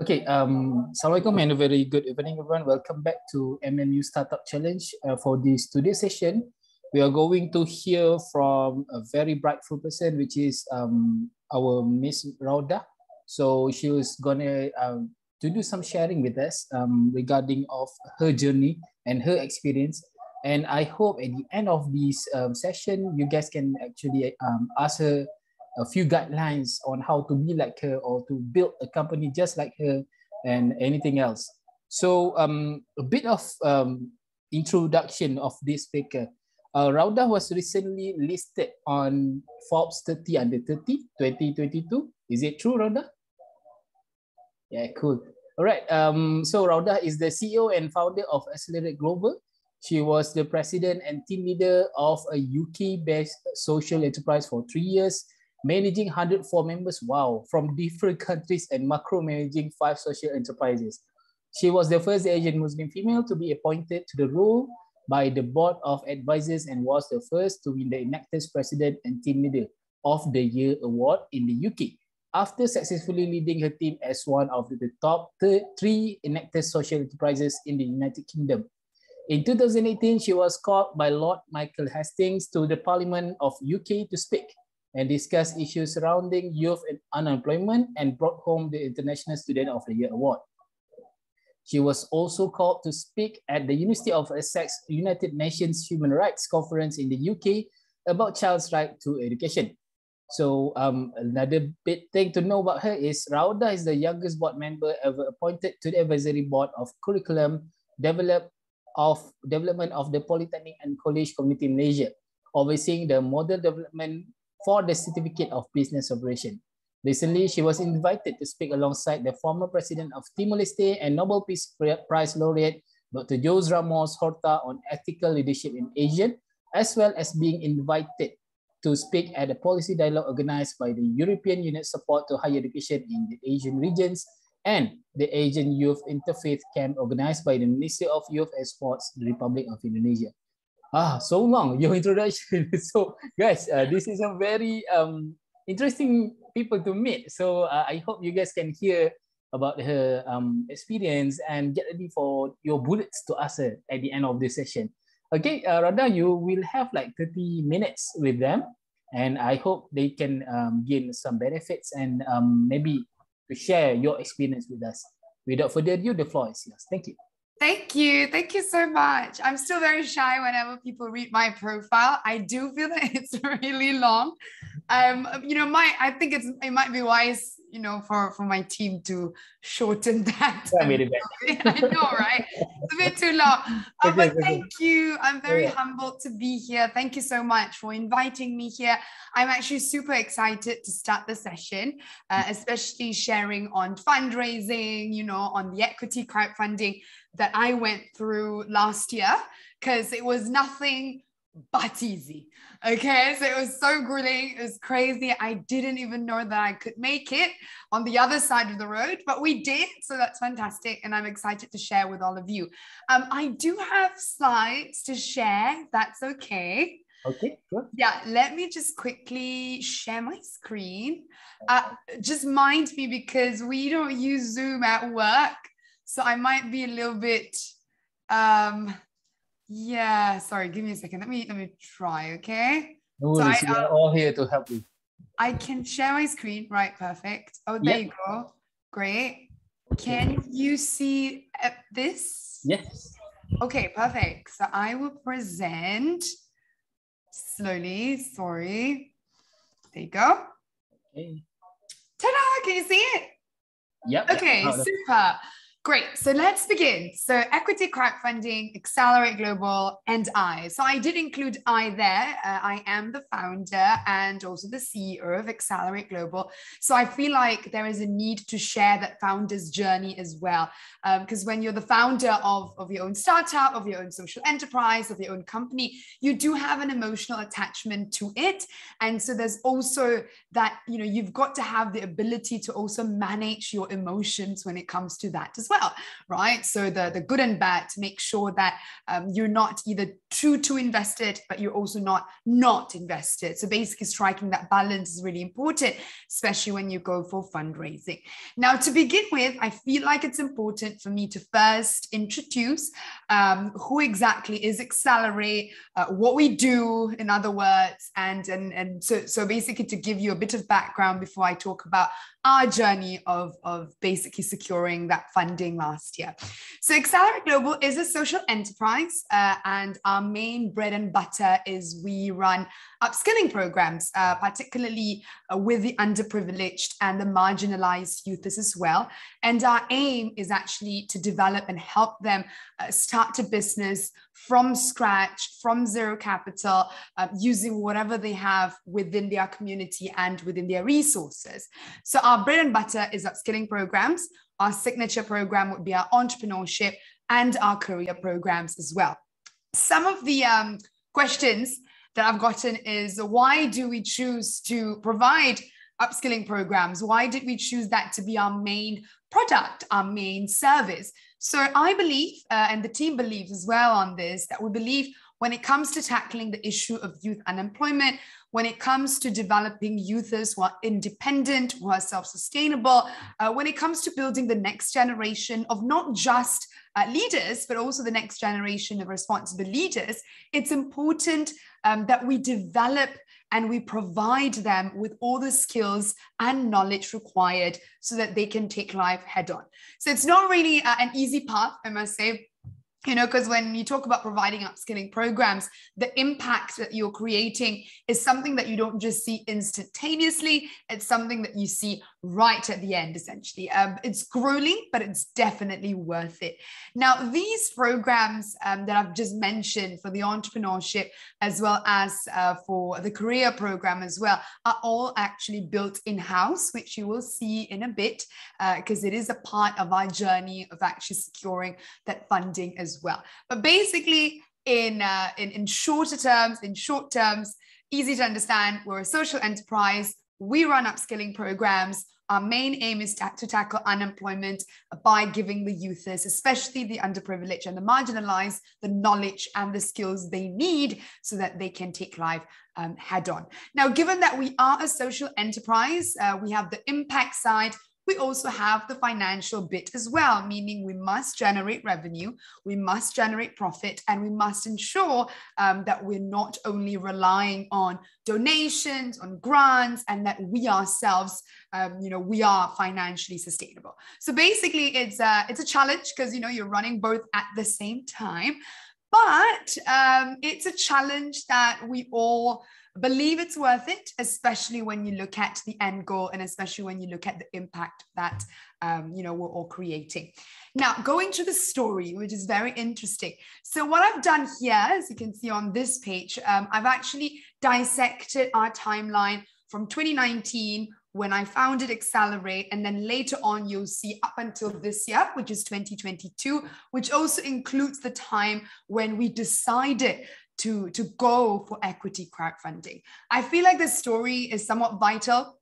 Okay, um, Assalamualaikum and a very good evening, everyone. Welcome back to MMU Startup Challenge. Uh, for this today's session, we are going to hear from a very brightful person, which is um, our Miss Raudhah. So she was gonna um, to do some sharing with us um, regarding of her journey and her experience. And I hope at the end of this um, session, you guys can actually um, ask her a few guidelines on how to be like her or to build a company just like her and anything else. So um, a bit of um, introduction of this speaker. Uh, Raudhah was recently listed on Forbes 30 under 30 2022. Is it true, Raudhah? Yeah, cool. All right. Um, so Raudhah is the CEO and founder of Accelerate Global. She was the president and team leader of a UK-based social enterprise for three years managing 104 members, wow, from different countries and macro managing five social enterprises. She was the first Asian Muslim female to be appointed to the role by the Board of Advisors and was the first to win the Enactus President and Team Leader of the Year award in the UK after successfully leading her team as one of the top three Enactus social enterprises in the United Kingdom. In 2018, she was called by Lord Michael Hastings to the Parliament of UK to speak and discussed issues surrounding youth and unemployment and brought home the International Student of the Year Award. She was also called to speak at the University of Essex United Nations Human Rights Conference in the UK about child's right to education. So um, another big thing to know about her is Raudhah is the youngest board member ever appointed to the advisory board of curriculum develop of development of the Polytechnic and College Community in Malaysia, overseeing the model development for the Certificate of Business Operation. Recently, she was invited to speak alongside the former president of Timor-Leste and Nobel Peace Prize laureate, Dr. Jose Ramos Horta on ethical leadership in Asia, as well as being invited to speak at a policy dialogue organized by the European Union Support to Higher Education in the ASEAN regions and the Asian Youth Interfaith Camp organized by the Ministry of Youth and Sports, the Republic of Indonesia ah so long. Your introduction so guys uh, this is a very um interesting people to meet. So uh, i hope you guys can hear about her um experience and get ready for your bullets to ask her at the end of this session. Okay uh, Raudhah you will have like 30 minutes with them and i hope they can um, gain some benefits and um, maybe to share your experience with us. Without further ado the floor is yours. Thank you Thank you. Thank you so much. I'm still very shy whenever people read my profile. I do feel that it's really long. Um, you know, my I think it's it might be wise you know, for for my team to shorten that. I know, right? It's a bit too long. Uh, but thank you. I'm very yeah. humbled to be here. Thank you so much for inviting me here. I'm actually super excited to start the session, uh, especially sharing on fundraising, you know, on the equity crowdfunding that I went through last year, because it was nothing but easy. Okay, so it was so grueling, it was crazy. I didn't even know that I could make it on the other side of the road, but we did. So that's fantastic. And I'm excited to share with all of you. Um, I do have slides to share. That's okay. Okay, sure. Yeah, let me just quickly share my screen. Uh, just mind me because we don't use Zoom at work. So I might be a little bit um, yeah, sorry, give me a second. Let me let me try, okay? No so worries, I, we're uh, all here to help you. I can share my screen, right? Perfect. Oh, there yep. you go. Great. Can you see uh, this? Yes. Okay, perfect. So I will present slowly. Sorry. There you go. Okay. Ta-da! Can you see it? Yep. Okay, yep. super. Great. So let's begin. So equity crowdfunding, Accelerate Global, and I. So I did include I there. Uh, I am the founder and also the CEO of Accelerate Global. So I feel like there is a need to share that founder's journey as well. Because um, when you're the founder of, of your own startup, of your own social enterprise, of your own company, you do have an emotional attachment to it. And so there's also that, you know, you've got to have the ability to also manage your emotions when it comes to that as well, right? So the, the good and bad to make sure that um, you're not either too, too invested, but you're also not not invested. So basically striking that balance is really important, especially when you go for fundraising. Now, to begin with, I feel like it's important for me to first introduce um, who exactly is Accelerate, uh, what we do, in other words, and, and, and so, so basically to give you a bit of background before I talk about our journey of, of basically securing that funding last year. So Accelerate Global is a social enterprise uh, and our main bread and butter is we run upskilling programs, uh, particularly uh, with the underprivileged and the marginalized youth as well. And our aim is actually to develop and help them uh, start a business from scratch, from zero capital, uh, using whatever they have within their community and within their resources. So our bread and butter is upskilling programs. Our signature program would be our entrepreneurship and our career programs as well. Some of the um, questions that I've gotten is why do we choose to provide upskilling programs? Why did we choose that to be our main product, our main service? So I believe, uh, and the team believes as well on this, that we believe when it comes to tackling the issue of youth unemployment, when it comes to developing youths who are independent, who are self sustainable, uh, when it comes to building the next generation of not just uh, leaders, but also the next generation of responsible leaders, it's important um, that we develop and we provide them with all the skills and knowledge required so that they can take life head on. So it's not really uh, an easy path, I must say, you know because when you talk about providing upskilling programs the impact that you're creating is something that you don't just see instantaneously. It's something that you see right at the end essentially um, it's grueling but it's definitely worth it now these programs um, that i've just mentioned for the entrepreneurship as well as uh, for the career program as well are all actually built in-house which you will see in a bit because uh, it is a part of our journey of actually securing that funding as as well. But basically, in, uh, in, in shorter terms, in short terms, easy to understand, we're a social enterprise. We run upskilling programs. Our main aim is to, to tackle unemployment by giving the youths, especially the underprivileged and the marginalized, the knowledge and the skills they need so that they can take life um, head on. Now, given that we are a social enterprise, uh, we have the impact side, we also have the financial bit as well, meaning we must generate revenue, we must generate profit, and we must ensure um, that we're not only relying on donations, on grants, and that we ourselves, um, you know, we are financially sustainable. So basically, it's a, it's a challenge because, you know, you're running both at the same time. But um, it's a challenge that we all believe it's worth it, especially when you look at the end goal and especially when you look at the impact that um, you know we're all creating. Now, going to the story, which is very interesting. So, what I've done here, as you can see on this page, um, I've actually dissected our timeline from 2019 when I founded Accelerate. And then later on, you'll see up until this year, which is 2022, which also includes the time when we decided to, to go for equity crowdfunding. I feel like this story is somewhat vital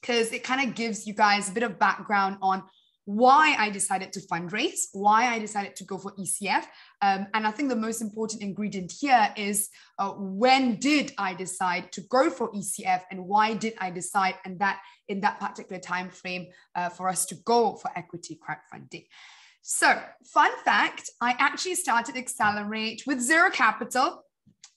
because it kind of gives you guys a bit of background on why I decided to fundraise, why I decided to go for ECF. Um, and I think the most important ingredient here is uh, when did I decide to go for ECF and why did I decide and that in that particular time frame uh, for us to go for equity crowdfunding. So fun fact, I actually started Accelerate with zero capital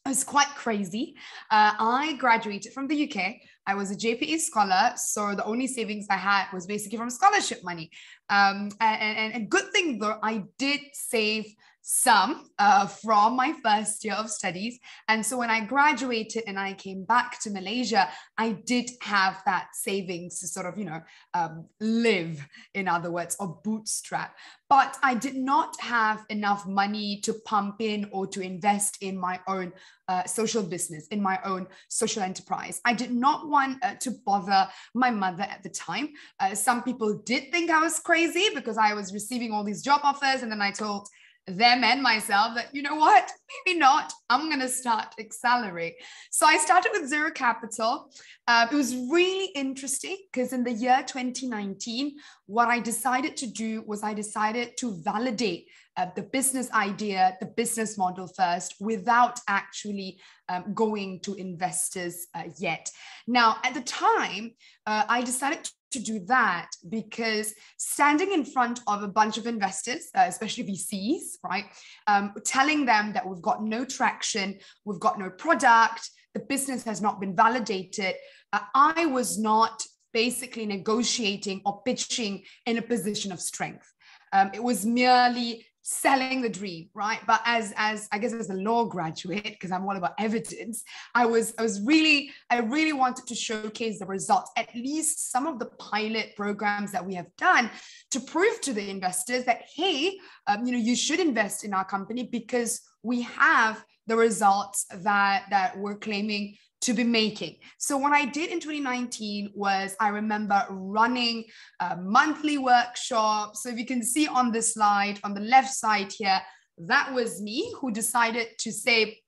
it was quite crazy. Uh, I graduated from the UK. I was a JPA scholar, so the only savings I had was basically from scholarship money. Um, and, and, and good thing though, I did save some uh, from my first year of studies. And so when I graduated and I came back to Malaysia, I did have that savings to sort of, you know, um, live, in other words, or bootstrap. But I did not have enough money to pump in or to invest in my own uh, social business, in my own social enterprise. I did not want uh, to bother my mother at the time. Uh, some people did think I was crazy because I was receiving all these job offers. And then I told them and myself that, you know what, maybe not. I'm going to start Accelerate. So I started with zero capital. Uh, it was really interesting because in the year 2019, what I decided to do was I decided to validate uh, the business idea, the business model first, without actually um, going to investors uh, yet. Now, at the time, uh, I decided to do that because standing in front of a bunch of investors, uh, especially VCs, right, um, telling them that we've got no traction, we've got no product, the business has not been validated, uh, I was not basically negotiating or pitching in a position of strength. Um, it was merely selling the dream right? But as as i guess as a law graduate because i'm all about evidence i was i was really i really wanted to showcase the results at least some of the pilot programs that we have done to prove to the investors that hey um, you know you should invest in our company because we have the results that that we're claiming to be making. So what I did in 2019 was I remember running a monthly workshop. So if you can see on this slide on the left side here, that was me who decided to say,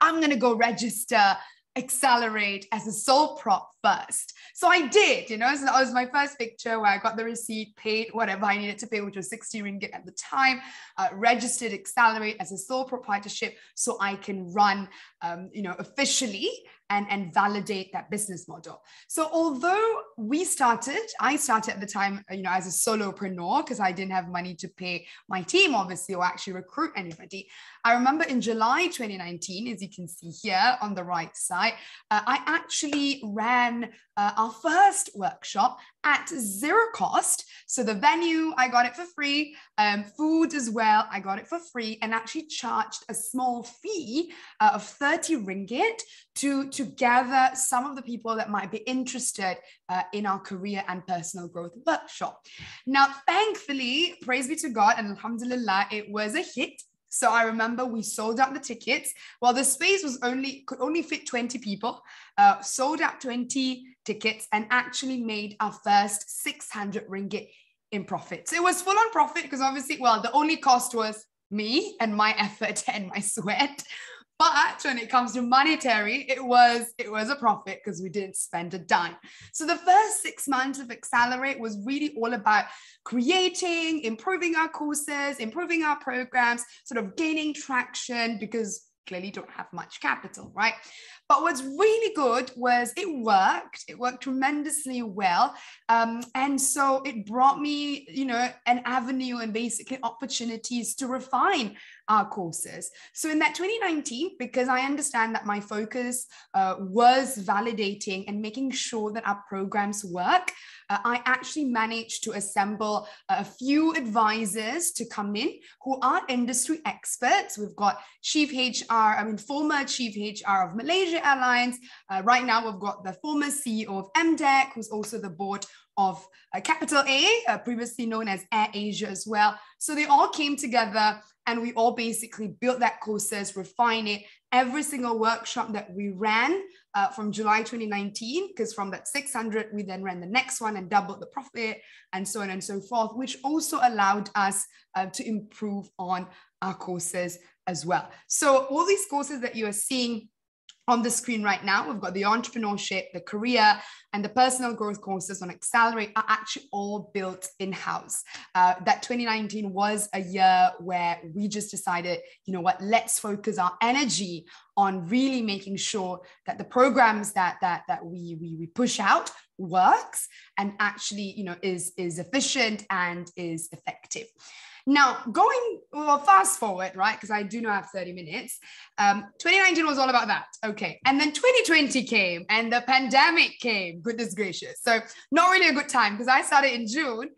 I'm going to go register accelerate as a sole prop first. So I did, you know, so that was my first picture where I got the receipt, paid whatever I needed to pay, which was 60 ringgit at the time, uh, registered accelerate as a sole proprietorship so I can run, um, you know, officially and, and validate that business model. So although we started, I started at the time, you know, as a solopreneur because I didn't have money to pay my team, obviously, or actually recruit anybody. I remember in July 2019, as you can see here on the right side, uh, I actually ran uh, our first workshop at zero cost. So the venue, I got it for free. Um, food as well, I got it for free and actually charged a small fee uh, of 30 ringgit to, to gather some of the people that might be interested uh, in our career and personal growth workshop. Now, thankfully, praise be to God and alhamdulillah, it was a hit. So I remember we sold out the tickets. Well, the space was only could only fit 20 people. Uh, sold out 20 tickets and actually made our first 600 ringgit in profit. So it was full on profit because obviously, well, the only cost was me and my effort and my sweat. But when it comes to monetary, it was it was a profit because we didn't spend a dime. So the first six months of Accelerate was really all about creating, improving our courses, improving our programs, sort of gaining traction because clearly don't have much capital, right? But what's really good was it worked. It worked tremendously well. Um, and so it brought me, you know, an avenue and basically opportunities to refine our courses. So in that 2019, because I understand that my focus uh, was validating and making sure that our programs work, uh, I actually managed to assemble a few advisors to come in who are industry experts. We've got chief HR, I mean, former chief HR of Malaysia Airlines. Uh, right now, we've got the former CEO of MDEC, who's also the board of uh, Capital A, uh, previously known as Air Asia as well. So they all came together and we all basically built that courses, refine it. Every single workshop that we ran uh, from July 2019, because from that 600, we then ran the next one and doubled the profit and so on and so forth, which also allowed us uh, to improve on our courses as well. So all these courses that you are seeing on the screen right now, we've got the entrepreneurship, the career, and the personal growth courses on Accelerate are actually all built in house. Uh, that 2019 was a year where we just decided, you know what, let's focus our energy on really making sure that the programs that that that we we, we push out works and actually, you know, is is efficient and is effective. Now, going well, fast forward, right? Because I do not have 30 minutes. Um, 2019 was all about that. Okay. And then 2020 came and the pandemic came. Goodness gracious. So, not really a good time because I started in June.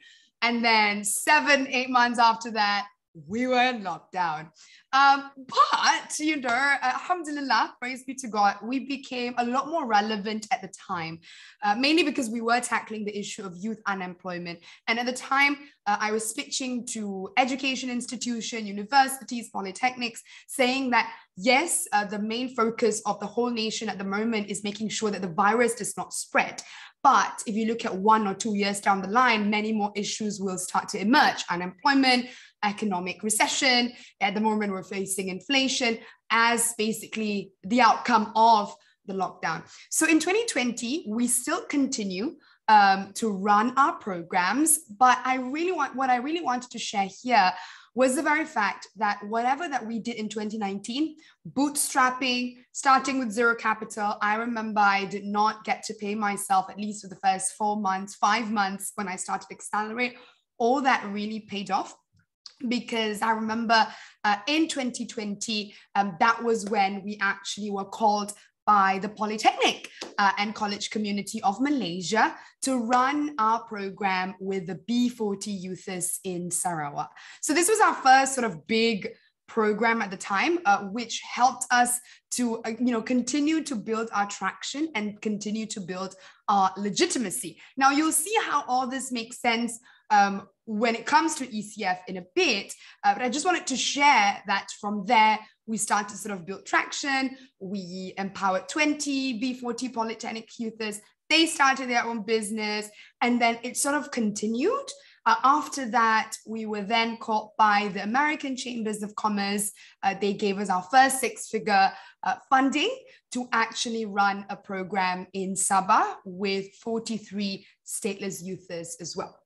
And then seven, eight months after that, we were in lockdown. Um, but, you know, alhamdulillah, praise be to God, we became a lot more relevant at the time, uh, mainly because we were tackling the issue of youth unemployment. And at the time, uh, I was pitching to education institution, universities, polytechnics, saying that yes, uh, the main focus of the whole nation at the moment is making sure that the virus does not spread. But if you look at one or two years down the line, many more issues will start to emerge unemployment, economic recession. At the moment, we're facing inflation as basically the outcome of the lockdown. So in 2020, we still continue um, to run our programs, but I really want what I really wanted to share here was the very fact that whatever that we did in 2019, bootstrapping, starting with zero capital, I remember I did not get to pay myself at least for the first four months, five months when I started Accelerate. All that really paid off because I remember uh, in 2020, um, that was when we actually were called by the Polytechnic uh, and College Community of Malaysia to run our program with the B40 Youthers in Sarawak. So this was our first sort of big program at the time, uh, which helped us to uh, you know continue to build our traction and continue to build our legitimacy. Now you'll see how all this makes sense um, when it comes to ECF in a bit, uh, but I just wanted to share that from there we started to sort of build traction. We empowered 20 B40 Polytechnic youthers. They started their own business and then it sort of continued. Uh, after that, we were then called by the American Chambers of Commerce. Uh, they gave us our first six figure uh, funding to actually run a program in Sabah with 43 stateless youthers as well.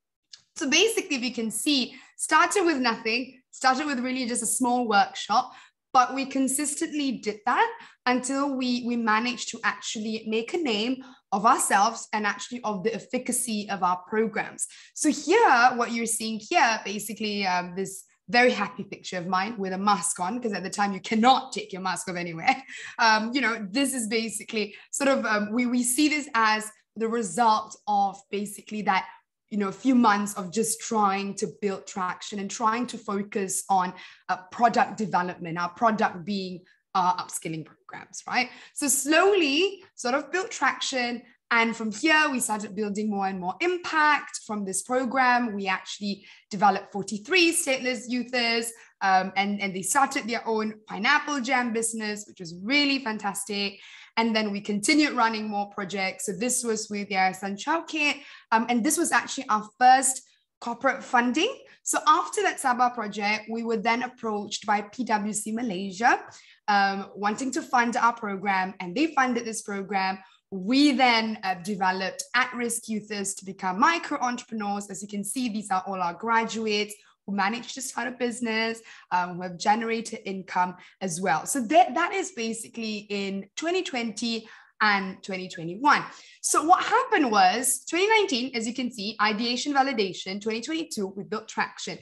So basically, if you can see, started with nothing, started with really just a small workshop, but we consistently did that until we we managed to actually make a name of ourselves and actually of the efficacy of our programs. So here what you're seeing here basically um, this very happy picture of mine with a mask on because at the time you cannot take your mask off anywhere. Um, you know this is basically sort of um, we, we see this as the result of basically that you know a few months of just trying to build traction and trying to focus on uh, product development our product being our upskilling programs right? So slowly sort of built traction and from here we started building more and more impact. From this program we actually developed 43 stateless youthers um, and, and they started their own pineapple jam business which was really fantastic and then we continued running more projects. So this was with Yayasan Childcare. Um, and this was actually our first corporate funding. So after that Sabah project, we were then approached by PwC Malaysia, um, wanting to fund our program, and they funded this program. We then uh, developed at-risk youthers to become micro entrepreneurs. As you can see, these are all our graduates who managed to start a business, um, who have generated income as well. So that, that is basically in 2020 and 2021. So what happened was 2019, as you can see, ideation validation, 2022, we built traction.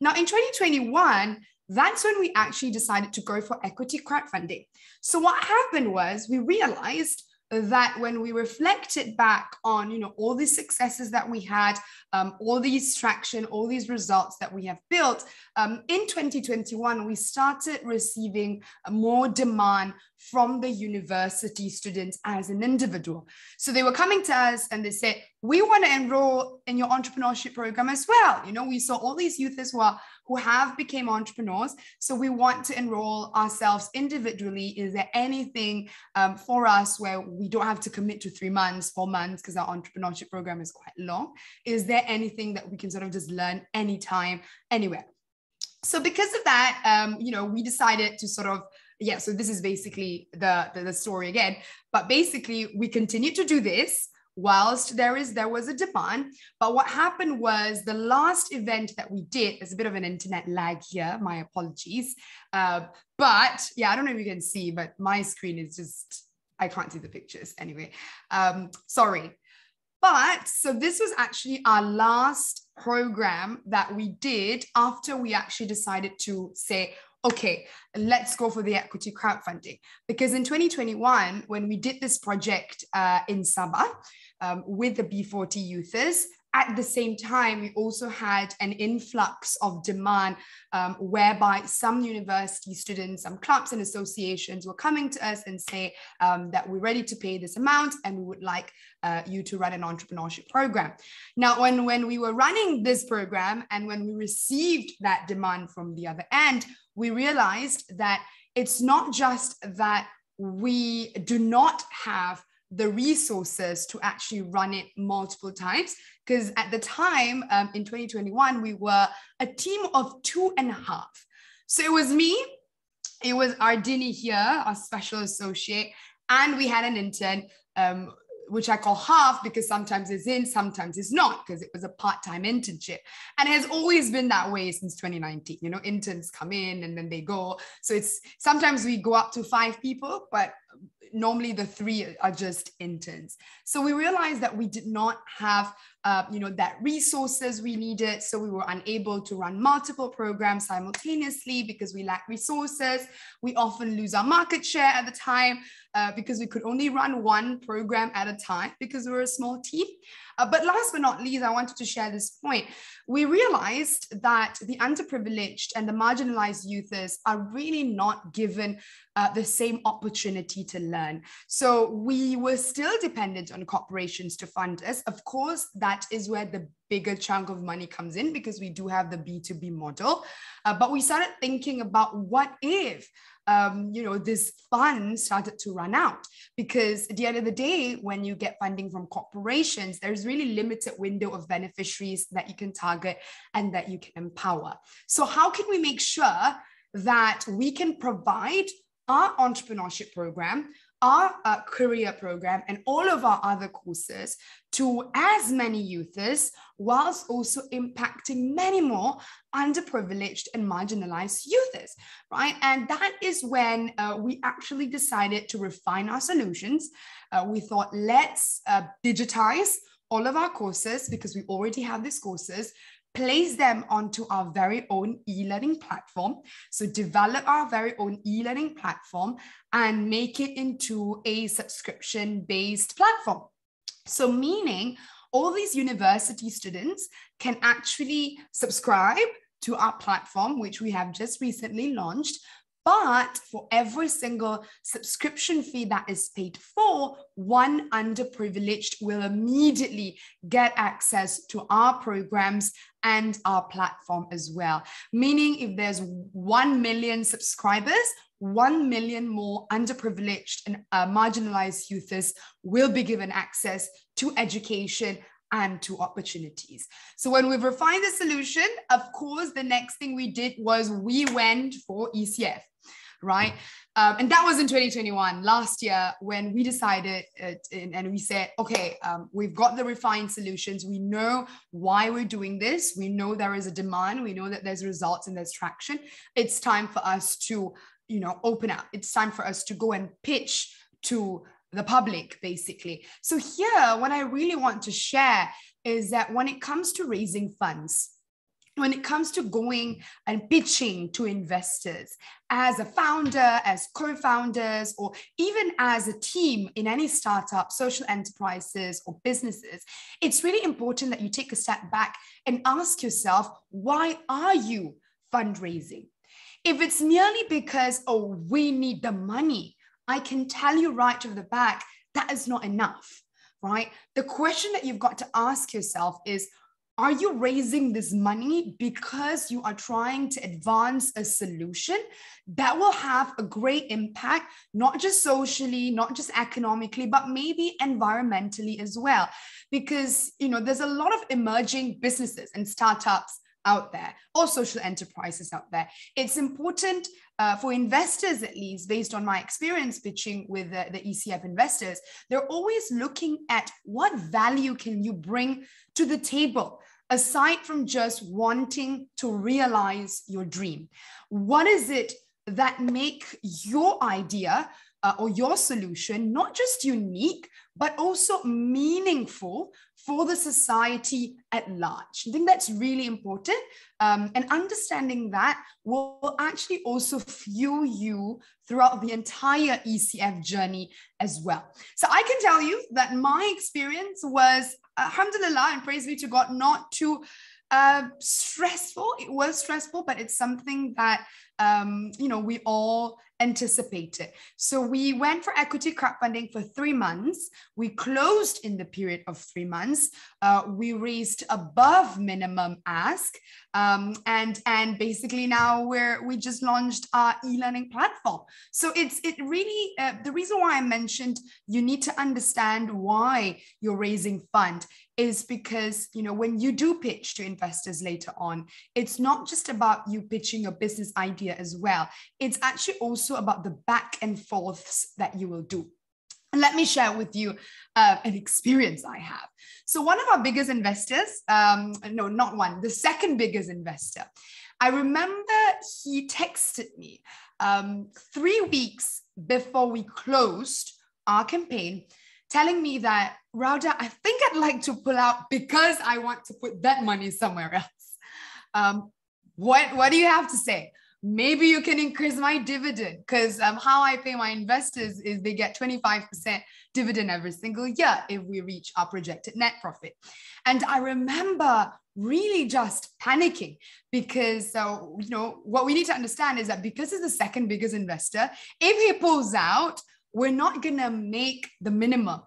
Now in 2021, that's when we actually decided to go for equity crowdfunding. So what happened was we realized that when we reflected back on you know all these successes that we had um, all these traction all these results that we have built um, in 2021 we started receiving more demand from the university students as an individual so they were coming to us and they said we want to enroll in your entrepreneurship program as well you know we saw all these youth as well who have became entrepreneurs. So we want to enroll ourselves individually. Is there anything um, for us where we don't have to commit to three months, four months, because our entrepreneurship program is quite long? Is there anything that we can sort of just learn anytime, anywhere? So because of that, um, you know, we decided to sort of yeah. So this is basically the, the the story again. But basically, we continue to do this whilst there is there was a demand but what happened was the last event that we did there's a bit of an internet lag here my apologies uh, but yeah i don't know if you can see but my screen is just i can't see the pictures anyway um, sorry but so this was actually our last program that we did after we actually decided to say okay, let's go for the equity crowdfunding. Because in 2021, when we did this project uh, in Sabah, um, with the B40 youthers. At the same time, we also had an influx of demand um, whereby some university students, some clubs and associations were coming to us and say um, that we're ready to pay this amount and we would like uh, you to run an entrepreneurship program. Now, when, when we were running this program and when we received that demand from the other end, we realized that it's not just that we do not have the resources to actually run it multiple times. Because at the time um, in 2021, we were a team of two and a half. So it was me, it was Ardini here, our special associate, and we had an intern um, which I call half because sometimes it's in, sometimes it's not, because it was a part-time internship. And it has always been that way since 2019. You know, interns come in and then they go. So it's sometimes we go up to five people, but normally the three are just interns. So we realized that we did not have, uh, you know, that resources we needed. So we were unable to run multiple programs simultaneously because we lack resources. We often lose our market share at the time uh, because we could only run one program at a time because we were a small team. Uh, but last but not least, I wanted to share this point. We realized that the underprivileged and the marginalized youths are really not given uh, the same opportunity to learn. So we were still dependent on corporations to fund us. Of course, that is where the bigger chunk of money comes in because we do have the B2B model. Uh, but we started thinking about what if um, you know, this fund started to run out because at the end of the day, when you get funding from corporations, there's really limited window of beneficiaries that you can target and that you can empower. So how can we make sure that we can provide our entrepreneurship program our uh, career program and all of our other courses to as many youths whilst also impacting many more underprivileged and marginalized youths right? And that is when uh, we actually decided to refine our solutions. Uh, we thought let's uh, digitize all of our courses because we already have these courses place them onto our very own e-learning platform. So develop our very own e-learning platform and make it into a subscription-based platform. So meaning all these university students can actually subscribe to our platform, which we have just recently launched, but for every single subscription fee that is paid for, one underprivileged will immediately get access to our programs and our platform as well. Meaning, if there's 1 million subscribers, 1 million more underprivileged and uh, marginalized youths will be given access to education and to opportunities. So when we've refined the solution, of course, the next thing we did was we went for ECF right? Um, and that was in 2021, last year, when we decided uh, and we said, okay, um, we've got the refined solutions. We know why we're doing this. We know there is a demand. We know that there's results and there's traction. It's time for us to, you know, open up. It's time for us to go and pitch to the public, basically. So here, what I really want to share is that when it comes to raising funds, when it comes to going and pitching to investors as a founder, as co founders, or even as a team in any startup, social enterprises, or businesses, it's really important that you take a step back and ask yourself, why are you fundraising? If it's merely because, oh, we need the money, I can tell you right off the back, that is not enough, right? The question that you've got to ask yourself is, are you raising this money because you are trying to advance a solution that will have a great impact, not just socially, not just economically, but maybe environmentally as well? Because, you know, there's a lot of emerging businesses and startups out there or social enterprises out there. It's important uh, for investors, at least, based on my experience pitching with the, the ECF investors, they're always looking at what value can you bring to the table aside from just wanting to realize your dream what is it that make your idea uh, or your solution not just unique but also meaningful for the society at large i think that's really important um, and understanding that will actually also fuel you throughout the entire ecf journey as well so i can tell you that my experience was alhamdulillah and praise be to God, not too uh, stressful. It was stressful, but it's something that um, you know, we all anticipated. So we went for equity crowdfunding for three months. We closed in the period of three months. Uh, we raised above minimum ask, um, and and basically now we're we just launched our e-learning platform. So it's it really uh, the reason why I mentioned you need to understand why you're raising fund is because you know when you do pitch to investors later on it's not just about you pitching your business idea as well. It's actually also about the back and forths that you will do. And let me share with you uh, an experience I have. So, one of our biggest investors, um, no, not one, the second biggest investor, I remember he texted me um, three weeks before we closed our campaign telling me that, Raudhah, I think I'd like to pull out because I want to put that money somewhere else. Um, what, what do you have to say? Maybe you can increase my dividend because um, how I pay my investors is they get 25% dividend every single year if we reach our projected net profit. And I remember really just panicking because uh, you know what we need to understand is that because he's the second biggest investor, if he pulls out, we're not going to make the minimum.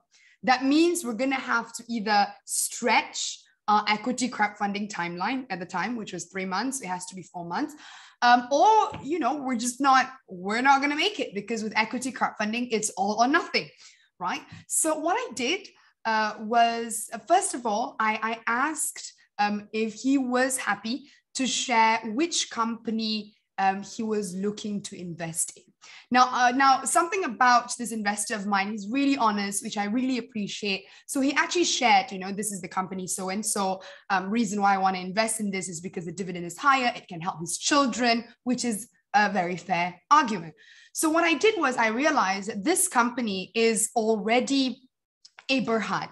That means we're going to have to either stretch our equity crowdfunding timeline at the time, which was three months. It has to be four months. Um, or, you know, we're just not, we're not going to make it because with equity crowdfunding, it's all or nothing, right? So what I did uh, was, uh, first of all, I, I asked um, if he was happy to share which company um, he was looking to invest in. Now, uh, now something about this investor of mine, he's really honest, which I really appreciate. So he actually shared, you know, this is the company so and so. Um, reason why I want to invest in this is because the dividend is higher. It can help his children, which is a very fair argument. So what I did was I realized that this company is already a Berhad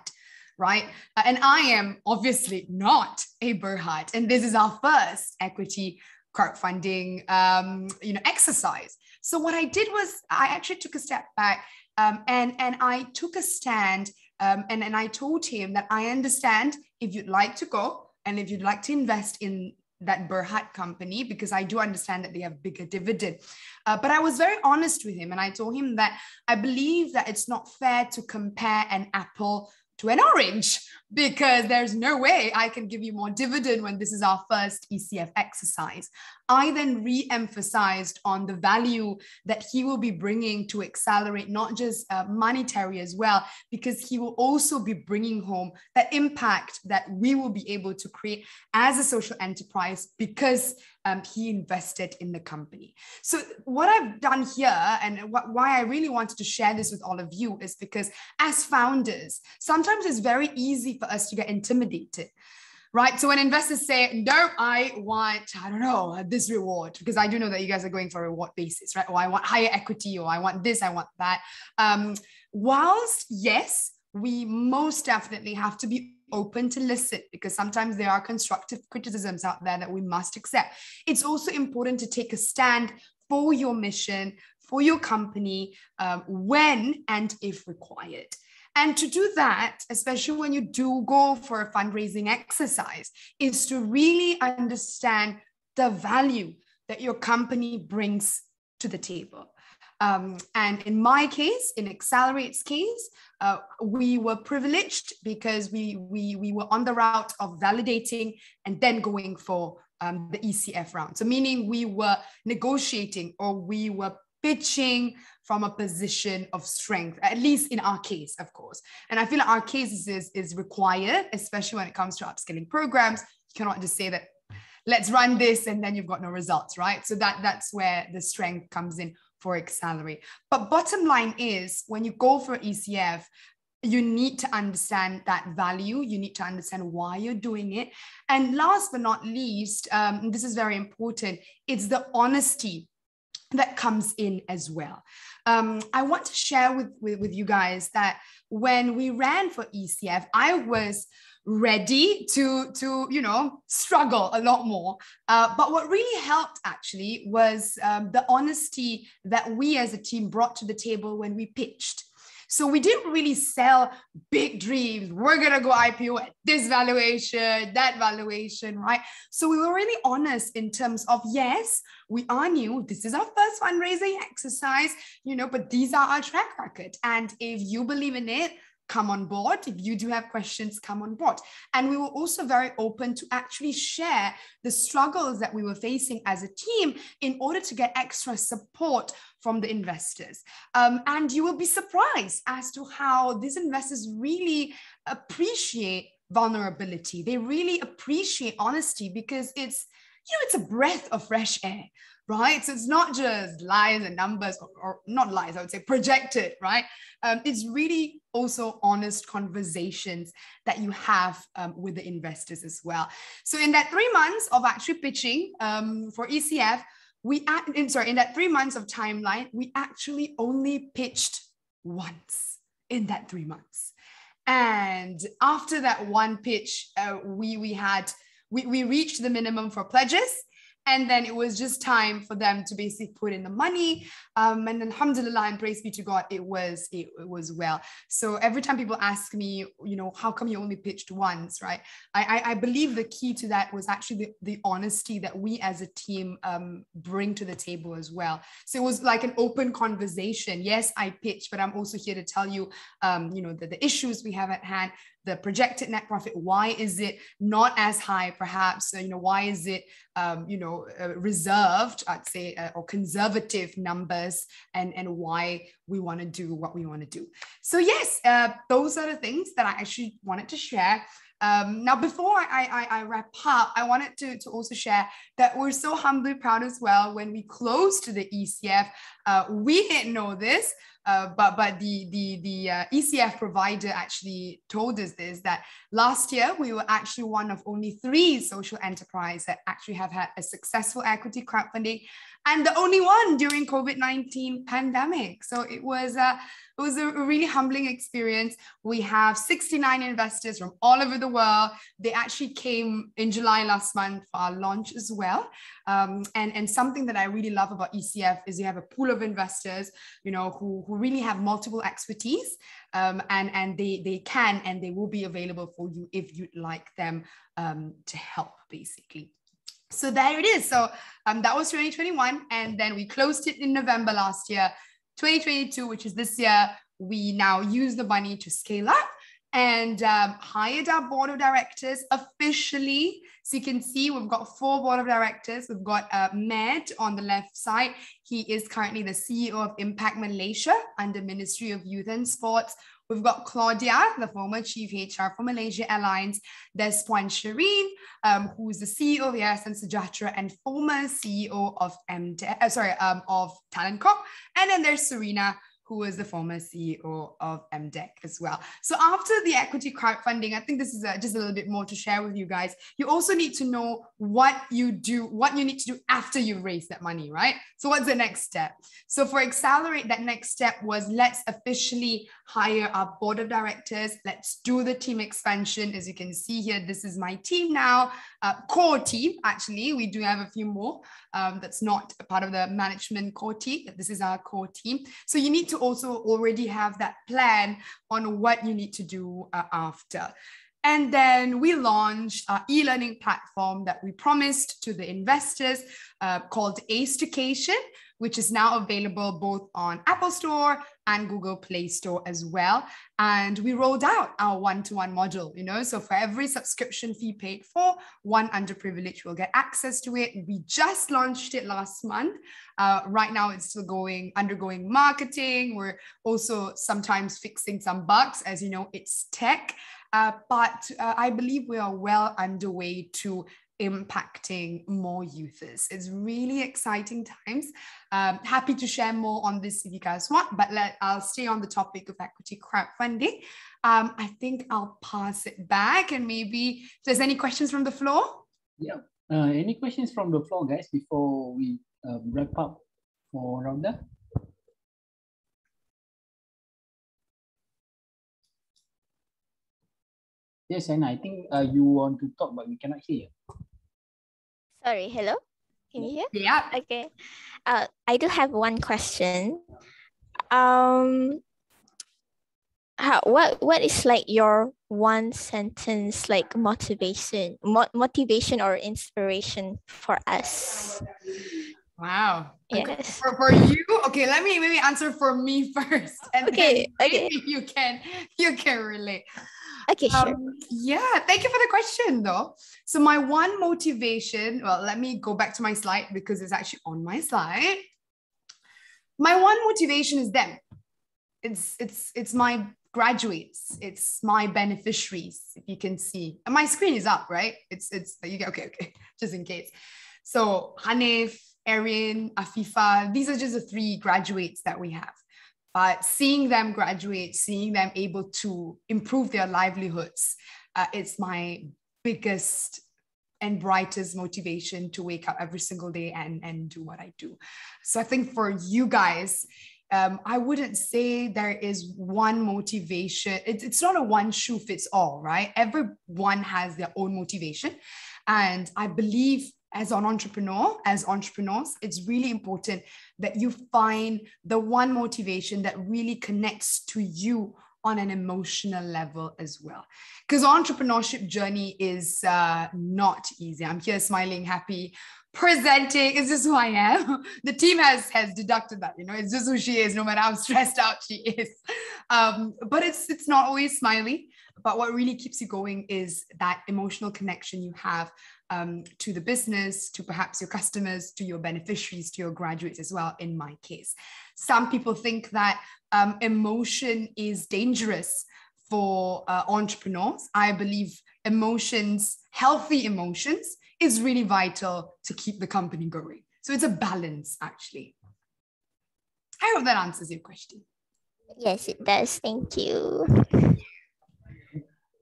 right? And I am obviously not a Berhad. And this is our first equity crowdfunding um, you know, exercise. So what I did was I actually took a step back um, and, and I took a stand um, and, and I told him that I understand if you'd like to go and if you'd like to invest in that Berhad company because I do understand that they have bigger dividend. Uh, but I was very honest with him and I told him that I believe that it's not fair to compare an apple to an orange because there's no way I can give you more dividend when this is our first ECF exercise. I then re emphasized on the value that he will be bringing to accelerate, not just uh, monetary as well, because he will also be bringing home that impact that we will be able to create as a social enterprise because um, he invested in the company. So, what I've done here and wh- why I really wanted to share this with all of you is because as founders, sometimes it's very easy for us to get intimidated right? So when investors say, no, I want, I don't know, this reward, because I do know that you guys are going for a reward basis, right? Or I want higher equity, or I want this, I want that. Um, whilst, yes, we most definitely have to be open to listen because sometimes there are constructive criticisms out there that we must accept. It's also important to take a stand for your mission, for your company, um, when and if required. And to do that, especially when you do go for a fundraising exercise, is to really understand the value that your company brings to the table. Um, and in my case, in Accelerate's case, uh, we were privileged because we, we, we were on the route of validating and then going for um, the ECF round. So meaning we were negotiating or we were pitching from a position of strength, at least in our case, of course. And I feel like our case is, is required, especially when it comes to upskilling programs. You cannot just say that, let's run this and then you've got no results, right? So that, that's where the strength comes in for Accelerate. But bottom line is when you go for ECF, you need to understand that value. You need to understand why you're doing it. And last but not least, um, this is very important, it's the honesty that comes in as well. Um, I want to share with, with, with you guys that when we ran for ECF, I was ready to to you know struggle a lot more uh, but what really helped actually was um, the honesty that we as a team brought to the table when we pitched So we didn't really sell big dreams. We're going to go IPO at this valuation, that valuation, right? So we were really honest in terms of, yes, we are new. This is our first fundraising exercise, you know, but these are our track record. And if you believe in it, come on board. If you do have questions, come on board. And we were also very open to actually share the struggles that we were facing as a team in order to get extra support from the investors. Um, and you will be surprised as to how these investors really appreciate vulnerability. They really appreciate honesty because it's you know, it's a breath of fresh air right? So it's not just lies and numbers, or, or not lies, I would say projected, right? Um, it's really also honest conversations that you have um, with the investors as well. So in that three months of actually pitching um, for ECF, we in sorry in that three months of timeline, we actually only pitched once in that three months. And after that one pitch, uh, we we had we, we reached the minimum for pledges and then it was just time for them to basically put in the money. Um, and alhamdulillah, and praise be to God, it was it, it, was well. So every time people ask me, you know, how come you only pitched once, right? I, I, I believe the key to that was actually the, the honesty that we as a team um, bring to the table as well. So it was like an open conversation. Yes, I pitched, but I'm also here to tell you, um, you know, the, the issues we have at hand the projected net profit why is it not as high perhaps? You know why is it um, you know uh, reserved i'd say uh, or conservative numbers? And and why we want to do what we want to do. So yes uh, those are the things that i actually wanted to share um, now, before I, I, I, wrap up, I wanted to, to also share that we're so humbly proud as well when we closed the ECF. Uh, we didn't know this, uh, but but the the the uh, ECF provider actually told us this that last year we were actually one of only three social enterprise that actually have had a successful equity crowdfunding, and the only one during COVID nineteen pandemic. So it was uh, it was a really humbling experience. We have 69 investors from all over the world. They actually came in July last month for our launch as well. Um, and, and something that I really love about ECF is you have a pool of investors, you know, who, who really have multiple expertise um, and, and they, they can and they will be available for you if you'd like them um, to help, basically. So there it is. So um, that was 2021. And then we closed it in November last year 2022, which is this year, we now use the money to scale up and um, hired our board of directors officially. So you can see we've got four board of directors. We've got uh, Med on the left side. He is currently the CEO of Impact Malaysia under Ministry of Youth and Sports. We've got Claudia, the former chief HR for Malaysia Airlines. There's Puan Shireen, um, who's the CEO of Yayasan Sejahtera and former CEO of MD, uh, sorry, um, of Talent Corp. And then there's Serena, who was the former CEO of MDEC as well. So after the equity crowdfunding, I think this is a, just a little bit more to share with you guys. You also need to know what you do, what you need to do after you've raised that money, right? So what's the next step? So for Accelerate, that next step was let's officially hire our board of directors. Let's do the team expansion. As you can see here, this is my team now, uh, core team. Actually, we do have a few more um, that's not part of the management core team. This is our core team. So you need to also already have that plan on what you need to do uh, after. And then we launched our e-learning platform that we promised to the investors uh, called Aceducation, which is now available both on Apple Store and Google Play Store as well. And we rolled out our one-to-one module, you know, so for every subscription fee paid for, one underprivileged will get access to it. We just launched it last month. Uh, right now it's still going, undergoing marketing. We're also sometimes fixing some bugs. As you know, it's tech. Uh, but uh, I believe we are well underway to impacting more users. It's really exciting times. Um, happy to share more on this if you guys want, but let, I'll stay on the topic of equity crowdfunding. Um, I think I'll pass it back and maybe if there's any questions from the floor. Yeah, uh, any questions from the floor, guys, before we um, wrap up for Raudhah? Yes, and I think uh, you want to talk, but we cannot hear. Sorry, hello? Can you hear? Yeah. Okay. Uh, I do have one question. Um, how what what is like your one sentence like motivation mo- motivation or inspiration for us Wow. yes For, for you, okay, let me maybe answer for me first. And Okay, then okay. you can you can relate. Okay sure Um, yeah, thank you for the question though. So my one motivation, well, let me go back to my slide because it's actually on my slide. My one motivation is them. It's it's it's my graduates, it's my beneficiaries, if you can see. And my screen is up, right? It's it's you get okay, okay, just in case. So Hanif, Erin, Afifa, these are just the three graduates that we have but seeing them graduate, seeing them able to improve their livelihoods, uh, it's my biggest and brightest motivation to wake up every single day and, and do what I do. So I think for you guys, um, I wouldn't say there is one motivation. It's, it's not a one shoe fits all, right? Everyone has their own motivation. And I believe as an entrepreneur, as entrepreneurs, it's really important that you find the one motivation that really connects to you on an emotional level as well. Because entrepreneurship journey is uh, not easy. I'm here smiling, happy, presenting. It's just who I am. The team has has deducted that. You know, it's just who she is, no matter how stressed out she is. Um, but it's it's not always smiley. But what really keeps you going is that emotional connection you have um, to the business, to perhaps your customers, to your beneficiaries, to your graduates as well, in my case. Some people think that um, emotion is dangerous for uh, entrepreneurs. I believe emotions, healthy emotions, is really vital to keep the company going. So it's a balance, actually. I hope that answers your question. yes it does thank you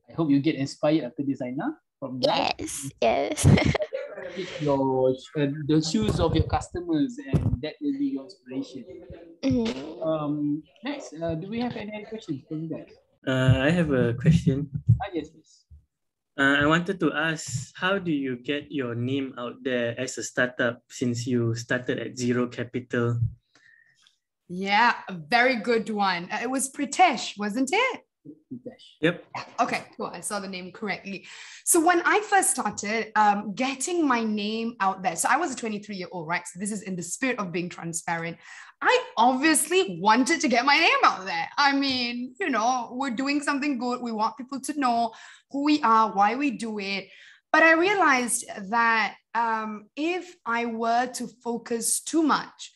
I hope you get inspired after designer from that. yes yes your uh, the shoes of your customers and that will be your inspiration. Mhm. Um, next, uh, do we have any other questions from you guys? Uh, I have a question. Ah, yes, please. Uh, I wanted to ask, how do you get your name out there as a startup since you started at zero capital? Yeah, a very good one. Uh, It was Pritesh, wasn't it? Pritesh. Yep. Okay, cool. I saw the name correctly. So when I first started um, getting my name out there, so I was a 23 year old, right? So this is in the spirit of being transparent. I obviously wanted to get my name out there. I mean, you know, we're doing something good. We want people to know who we are, why we do it. But I realized that um, if I were to focus too much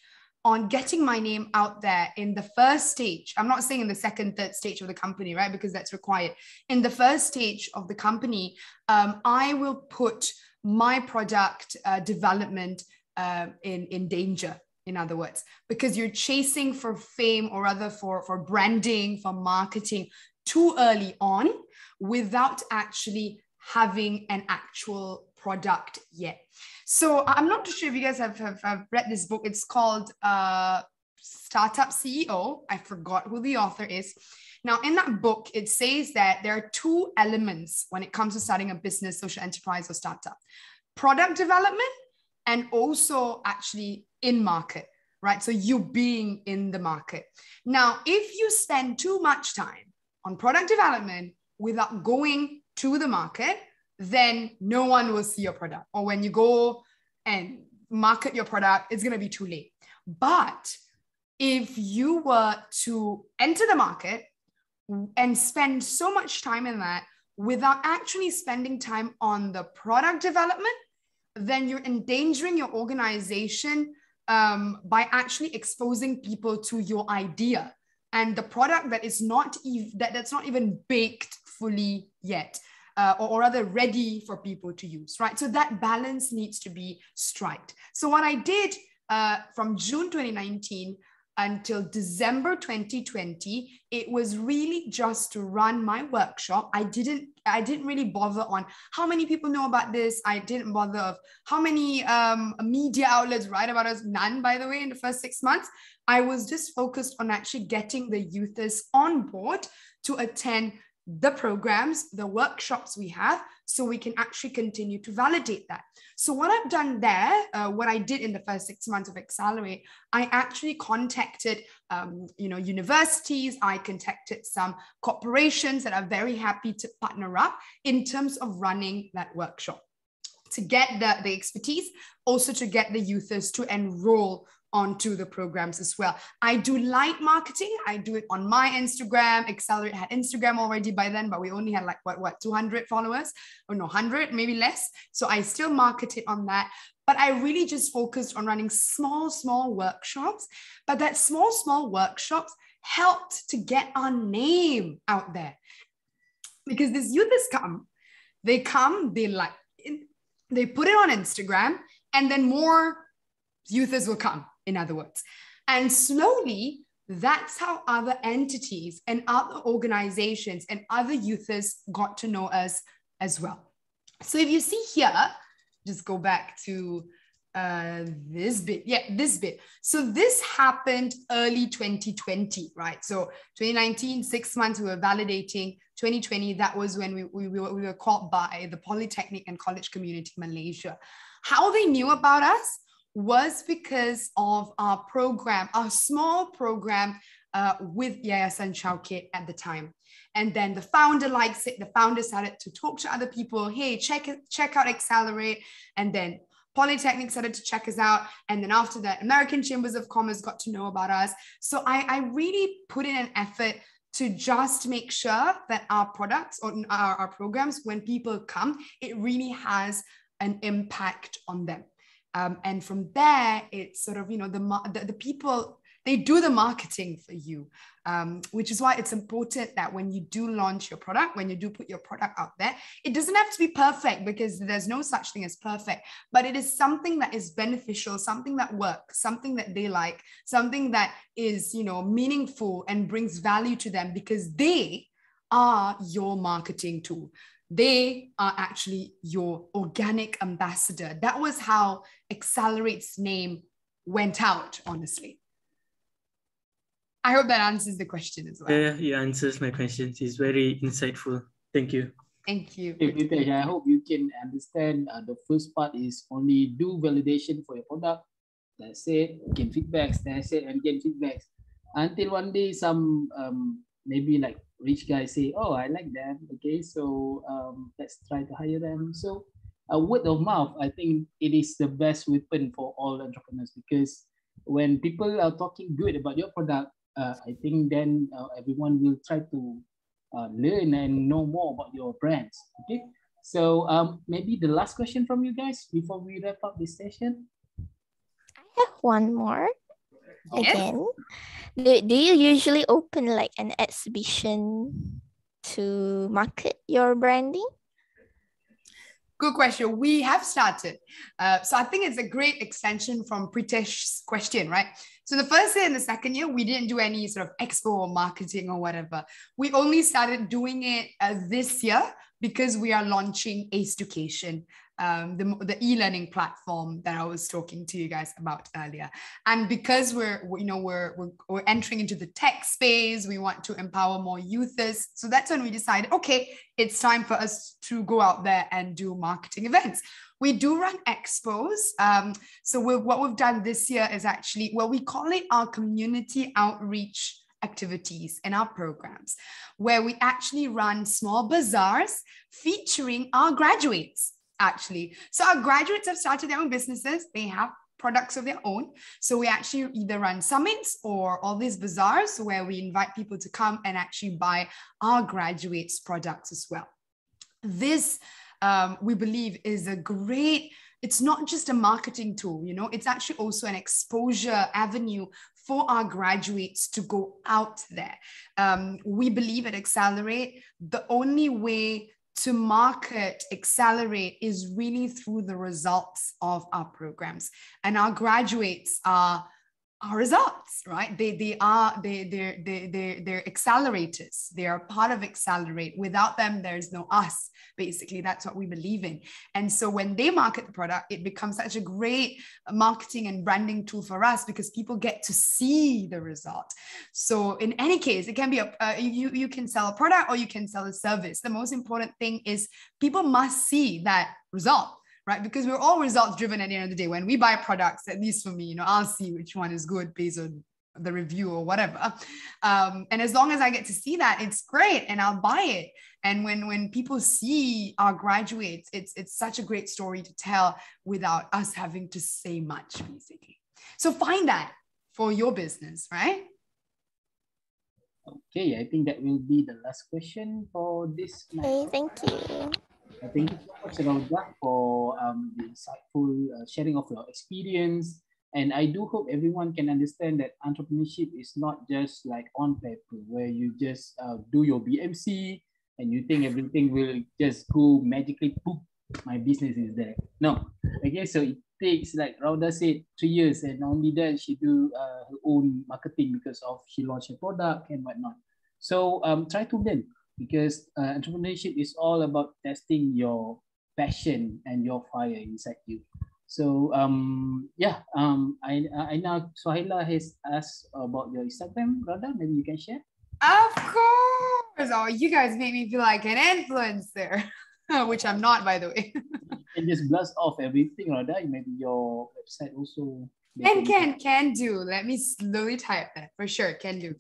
on getting my name out there in the first stage, I'm not saying in the second, third stage of the company, right? Because that's required. In the first stage of the company, um, I will put my product uh, development uh, in, in danger. In other words, because you're chasing for fame or rather for, for branding, for marketing too early on without actually having an actual product yet. So I'm not too sure if you guys have, have, have read this book. It's called uh, Startup CEO. I forgot who the author is. Now, in that book, it says that there are two elements when it comes to starting a business, social enterprise, or startup product development and also actually in market, right? So you being in the market. Now, if you spend too much time on product development without going to the market, then no one will see your product. Or when you go and market your product, it's going to be too late. But if you were to enter the market and spend so much time in that without actually spending time on the product development, then you're endangering your organization um, by actually exposing people to your idea and the product that is not even that, that's not even baked fully yet uh, or, or rather ready for people to use right so that balance needs to be striked so what i did uh, from june 2019 until December 2020, it was really just to run my workshop. I didn't I didn't really bother on how many people know about this. I didn't bother of how many um, media outlets write about us. None, by the way, in the first six months. I was just focused on actually getting the youthers on board to attend the programs, the workshops we have, so we can actually continue to validate that. So what I've done there, uh, what I did in the first six months of Accelerate, I actually contacted, um, you know, universities. I contacted some corporations that are very happy to partner up in terms of running that workshop to get the, the expertise, also to get the youthers to enroll onto the programs as well. I do light marketing. I do it on my Instagram. Accelerate had Instagram already by then, but we only had like what what 200 followers or no 100, maybe less. So I still market it on that. But I really just focused on running small, small workshops. But that small, small workshops helped to get our name out there. Because these youths come, they come, they like, they put it on Instagram, and then more youthers will come in other words. And slowly, that's how other entities and other organizations and other youthers got to know us as well. So if you see here, just go back to uh, this bit. Yeah, this bit. So this happened early 2020, right? So 2019, six months we were validating. 2020, that was when we, we, we, were, we were called by the Polytechnic and College Community Malaysia. How they knew about us was because of our program, our small program uh, with Yayasan Chowkit at the time. And then the founder likes it. The founder started to talk to other people. Hey, check it, check out Accelerate. And then Polytechnic started to check us out. And then after that, American Chambers of Commerce got to know about us. So I, I really put in an effort to just make sure that our products or our, our programs, when people come, it really has an impact on them. Um, and from there, it's sort of, you know, the, the, the people, they do the marketing for you, um, which is why it's important that when you do launch your product, when you do put your product out there, it doesn't have to be perfect because there's no such thing as perfect, but it is something that is beneficial, something that works, something that they like, something that is, you know, meaningful and brings value to them because they are your marketing tool they are actually your organic ambassador. That was how Accelerate's name went out, honestly. I hope that answers the question as well. Yeah, he answers my questions. He's very insightful. Thank you. Thank you. Hey, I hope you can understand uh, the first part is only do validation for your product. That's it. Get feedbacks. That's it. And get feedbacks. Until one day, some um, maybe like rich guys say, oh, I like them. Okay, so um, let's try to hire them. So a word of mouth, I think it is the best weapon for all entrepreneurs because when people are talking good about your product, uh, I think then uh, everyone will try to uh, learn and know more about your brands. Okay, so um, maybe the last question from you guys before we wrap up this session. I have one more. Again, do, do you usually open like an exhibition to market your branding? Good question. We have started. Uh, so I think it's a great extension from Pritesh's question, right? So the first year and the second year, we didn't do any sort of expo or marketing or whatever. We only started doing it uh, this year because we are launching Ace Education um, the, the e-learning platform that I was talking to you guys about earlier. And because we're, you know, we're, we're, we're entering into the tech space, we want to empower more youthers. So that's when we decided, okay, it's time for us to go out there and do marketing events. We do run expos. Um, so what we've done this year is actually, well, we call it our community outreach activities and our programs, where we actually run small bazaars featuring our graduates actually. So our graduates have started their own businesses. They have products of their own. So we actually either run summits or all these bazaars where we invite people to come and actually buy our graduates' products as well. This, um, we believe, is a great. It's not just a marketing tool, you know, it's actually also an exposure avenue for our graduates to go out there. Um, we believe at Accelerate, the only way to market accelerate is really through the results of our programs. And our graduates are our results, right? They they are they they they they they're accelerators. They are part of accelerate. Without them, there's no us. Basically, that's what we believe in. And so when they market the product, it becomes such a great marketing and branding tool for us because people get to see the result. So in any case, it can be a uh, you you can sell a product or you can sell a service. The most important thing is people must see that result right? Because we're all results driven at the end of the day. When we buy products, at least for me, you know, I'll see which one is good based on the review or whatever. Um, and as long as I get to see that, it's great, and I'll buy it. And when when people see our graduates, it's it's such a great story to tell without us having to say much, basically. So find that for your business, right? Okay, I think that will be the last question for this. Okay, thank you. Thank you so much, Raudhah, for um, the insightful uh, sharing of your experience. And I do hope everyone can understand that entrepreneurship is not just like on paper, where you just uh, do your BMC and you think everything will just go magically, poof, my business is there. No, okay, so it takes, like Raudhah said, three years, and only then she do uh, her own marketing because of she launched a product and whatnot. So um, try to learn because uh, entrepreneurship is all about testing your passion and your fire inside you. So um yeah um I I know Swahila has asked about your Instagram, brother. Maybe you can share. Of course. Oh, you guys make me feel like an influencer, which I'm not, by the way. and just blast off everything, brother. Maybe your website also. Can can can do. Let me slowly type that for sure. Can do.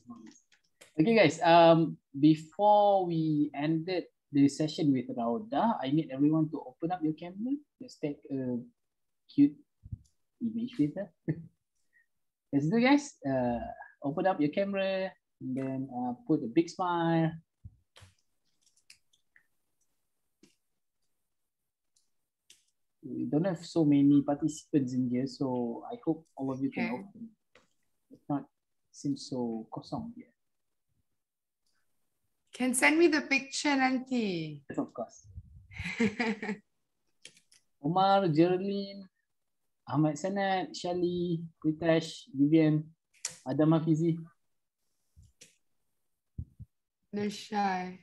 Okay, guys. Um, before we ended the session with Raudhah, I need everyone to open up your camera. Let's take a cute image with her. Let's do, guys. Uh, open up your camera and then uh, put a big smile. We don't have so many participants in here, so I hope all of you can Okay. open. If not, seems so kosong here. Can send me the picture nanti. Yes, of course. Omar, Geraldine, Ahmad Sanat, Shali, Pritesh, Vivian, Adam Hafizi. They're shy.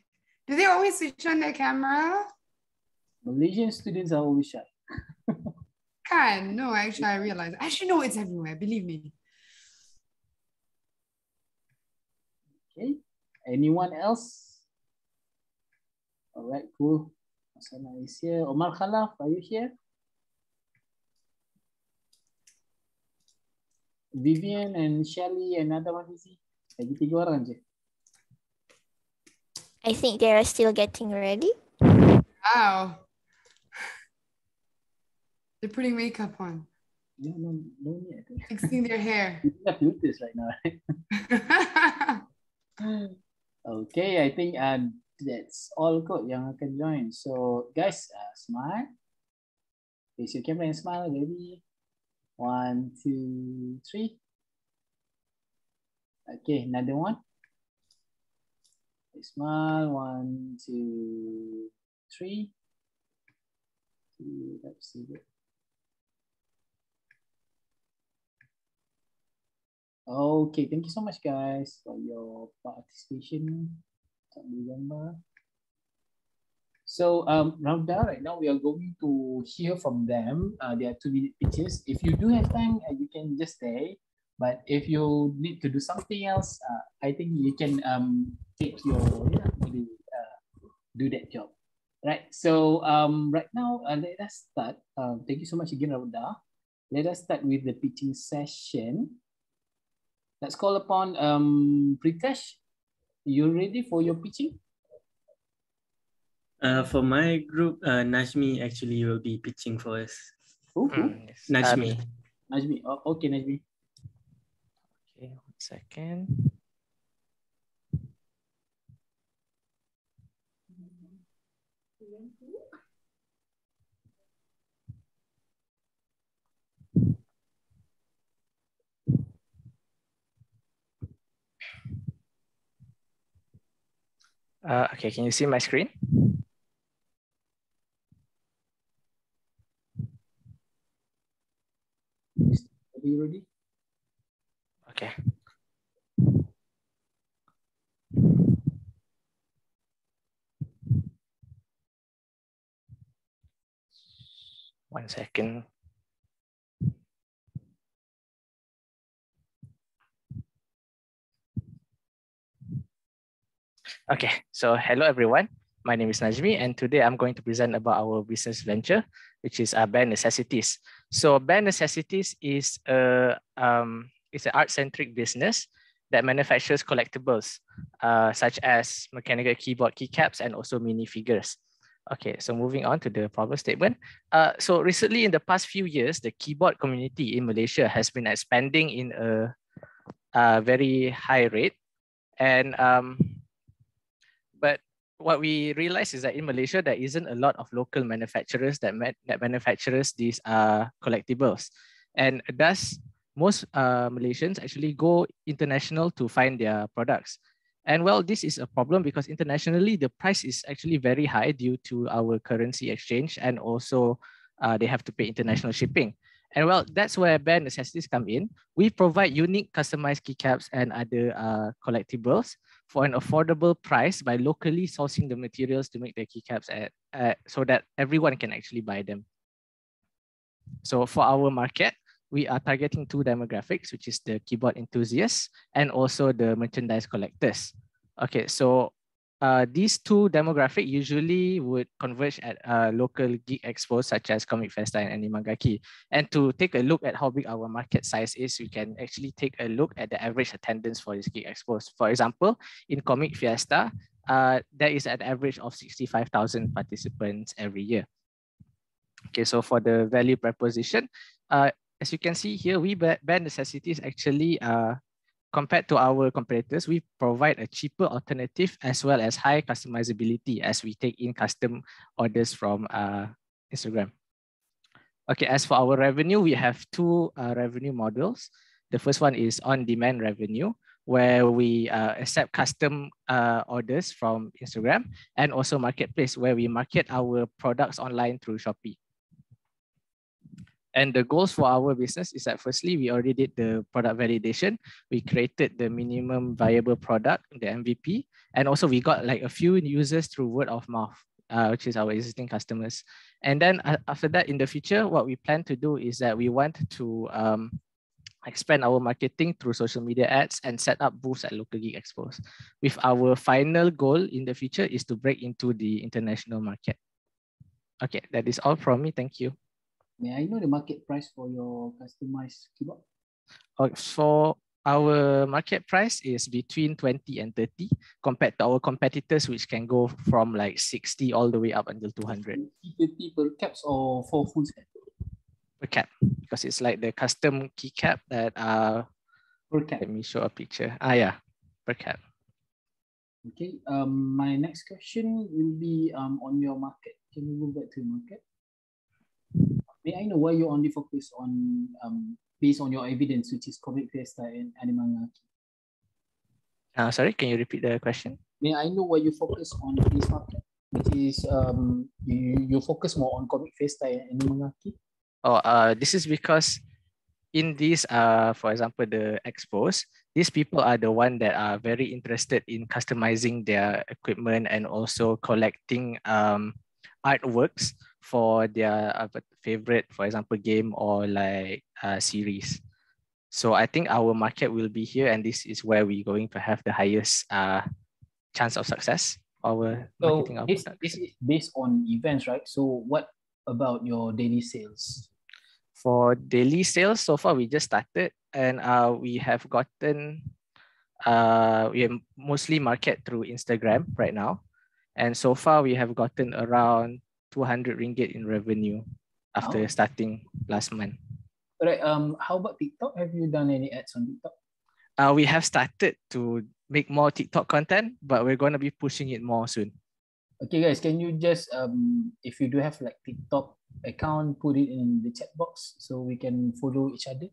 Do they always switch on their camera? Malaysian students are always shy. Can no, actually, I realize. Actually, no, it's everywhere. Believe me. Okay. Anyone else? All right, cool. Asana is here. Omar Khalaf, are you here? Vivian and Shelly and Adam Hafizi. Lagi tiga orang je. I think they are still getting ready. Wow. They're putting makeup on, No, no, no need. fixing their hair. We have filters right now, right? Okay, I think uh, that's all kot yang akan join. So guys, uh, smile. Face your camera and smile. Ready? One, two, three. Okay, another one. Smile. One, two, three. Two, let's see. Okay, thank you so much, guys, for your participation. So, um, Raudhah, right now we are going to hear from them. Uh, there are two minute pitches. If you do have time, uh, you can just stay. But if you need to do something else, uh, I think you can um, take your, yeah, maybe uh, do that job. Right. So, um, right now, uh, let us start. Uh, thank you so much again, Raudhah. Let us start with the pitching session. Let's call upon um, Pritesh. You ready for your pitching? Uh, for my group, uh, Najmi actually will be pitching for us. Who? who? Mm, yes. Najmi. Uh. Najmi. Oh, okay, Najmi. Okay, one second. Uh, okay, can you see my screen? Are you ready? Okay. One second. Okay, so hello everyone. My name is Najmi and today I'm going to present about our business venture, which is uh, Bare Necessities. So Bare Necessities is a um, it's an art-centric business that manufactures collectibles uh, such as mechanical keyboard keycaps and also minifigures. Okay, so moving on to the problem statement. Uh, so recently in the past few years, the keyboard community in Malaysia has been expanding in a, a very high rate. And um, what we realize is that in Malaysia, there isn't a lot of local manufacturers that, ma that manufactures these uh, collectibles. And thus, most uh, Malaysians actually go international to find their products. And well, this is a problem because internationally, the price is actually very high due to our currency exchange and also uh, they have to pay international shipping. And well, that's where bare necessities come in. We provide unique customized keycaps and other uh, collectibles for an affordable price by locally sourcing the materials to make the keycaps at, at, so that everyone can actually buy them. So for our market, we are targeting two demographics, which is the keyboard enthusiasts and also the merchandise collectors. Okay, so uh, these two demographic usually would converge at uh, local geek expos such as Comic Fiesta and Animangaki. And to take a look at how big our market size is, we can actually take a look at the average attendance for these geek expos. For example, in Comic Fiesta, uh, there is an average of 65,000 participants every year. Okay, so for the value proposition, uh, as you can see here, we bare necessities actually uh, compared to our competitors, we provide a cheaper alternative as well as high customizability as we take in custom orders from uh, Instagram. Okay, as for our revenue, we have two uh, revenue models. The first one is on-demand revenue, where we uh, accept custom uh, orders from Instagram and also marketplace, where we market our products online through Shopee. And the goals for our business is that firstly, we already did the product validation. We created the minimum viable product, the MVP. And also we got like a few users through word of mouth, uh, which is our existing customers. And then uh, after that, in the future, what we plan to do is that we want to um, expand our marketing through social media ads and set up booths at local geek expos. With our final goal in the future is to break into the international market. Okay, that is all from me. Thank you. May I know the market price for your customized keyboard? Uh, for our market price is between 20 and 30 compared to our competitors, which can go from like 60 all the way up until 200. 30 per caps or for full set? Per cap, because it's like the custom keycap that uh, per cap. Let me show a picture. Ah, yeah, per cap. Okay, um, my next question will be um, on your market. Can you move back to market? May I know why you only focus on um, based on your evidence, which is Comic Fiesta and Animangaki? Uh, sorry, can you repeat the question? May I know why you focus on this market, which is um, you, you focus more on Comic Fiesta and Animangaki? Oh, uh, this is because in these, uh, for example, the expos, these people are the one that are very interested in customizing their equipment and also collecting um, artworks for their uh, favorite, for example, game or like uh, series. So I think our market will be here, and this is where we're going to have the highest uh, chance of success. Our so this, this is based on events, right? So what about your daily sales? For daily sales, so far we just started, and uh, we have gotten uh, we mostly market through Instagram right now, and so far we have gotten around 200 ringgit in revenue after oh. starting last month. All right. Um, how about TikTok? Have you done any ads on TikTok? Uh, we have started to make more TikTok content, but we're going to be pushing it more soon. Okay, guys, can you just, um, if you do have like TikTok account, put it in the chat box so we can follow each other?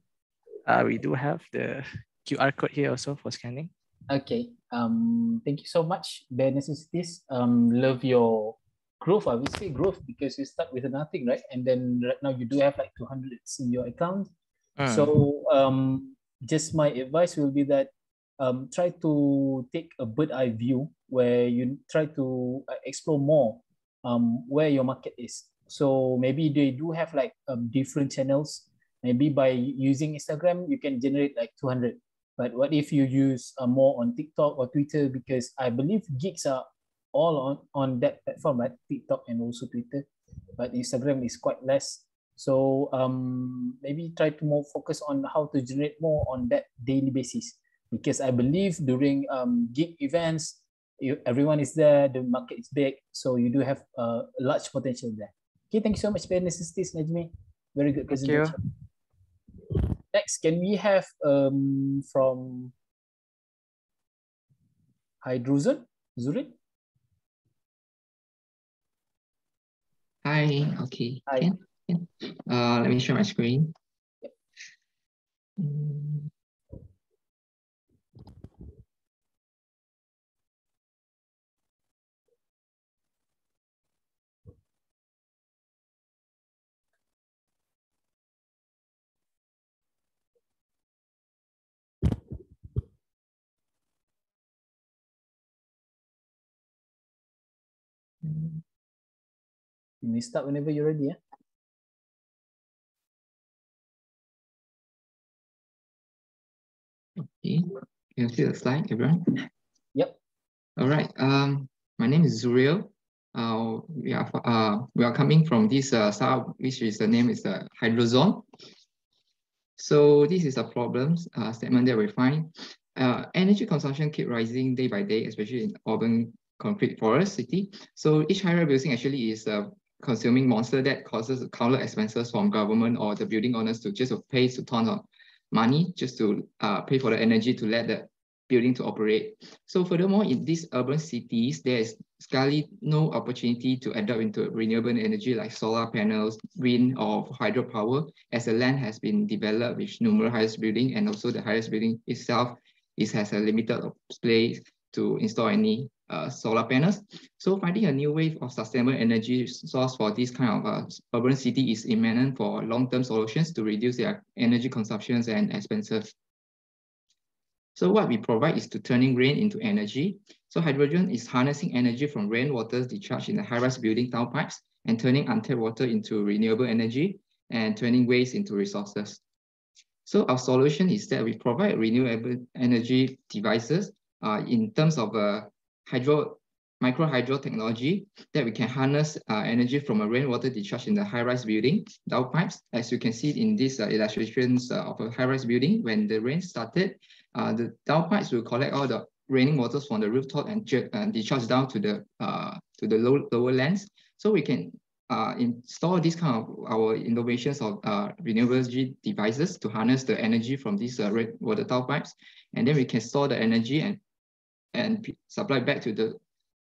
Uh, we do have the QR code here also for scanning. Okay. Um, thank you so much, Bare Necessities. Um, love your growth, I would say growth because you start with nothing, right? And then right now you do have like 200 in your account. Mm. So um, just my advice will be that um, try to take a bird eye view where you try to uh, explore more um, where your market is. So maybe they do have like um, different channels. Maybe by using Instagram, you can generate like 200. But what if you use uh, more on TikTok or Twitter? Because I believe gigs are all on, on that platform, right? TikTok and also Twitter. But Instagram is quite less. So um, maybe try to more focus on how to generate more on that daily basis. Because I believe during um, gig events, you, everyone is there, the market is big, so you do have uh, a large potential there. Okay, thank you so much necessities, Najmi. Very good presentation. Next, can we have um, from Hydrozone, Zurin? Hi, okay. Hi. Can, can. Uh, let me share my screen. Yep. Mm. You may start whenever you're ready. Yeah? Okay, can you see the slide, everyone? Yep. All right. Um, my name is Zuriel. Uh, we are uh, we are coming from this uh, startup, which is the name is the uh, Hydrozone. So this is a problem uh, statement that we find. Uh, energy consumption keep rising day by day, especially in urban concrete forest city. So each high-rise building actually is a consuming monster that causes countless expenses from government or the building owners to just pay to tons of money just to uh, pay for the energy to let the building to operate. So furthermore, in these urban cities, there is scarcely no opportunity to adopt into renewable energy like solar panels, wind or hydropower, as the land has been developed with numerous highest building and also the highest building itself is has a limited space to install any uh, solar panels. So finding a new wave of sustainable energy source for this kind of uh, urban city is imminent for long-term solutions to reduce their energy consumptions and expenses. So what we provide is to turning rain into energy. So Hydrozone is harnessing energy from rainwater discharged in the high-rise building downpipes and turning untapped water into renewable energy and turning waste into resources. So our solution is that we provide renewable energy devices uh, in terms of uh, hydro micro hydro technology that we can harness uh, energy from a rainwater discharge in the high-rise building downpipes. As you can see in these uh, illustrations uh, of a high-rise building, when the rain started, uh, the downpipes will collect all the raining waters from the rooftop and, and discharge down to the uh, to the low, lower lands. So we can uh, install this kind of our innovations of uh, renewable energy devices to harness the energy from these uh, water downpipes, and then we can store the energy and and supply back to the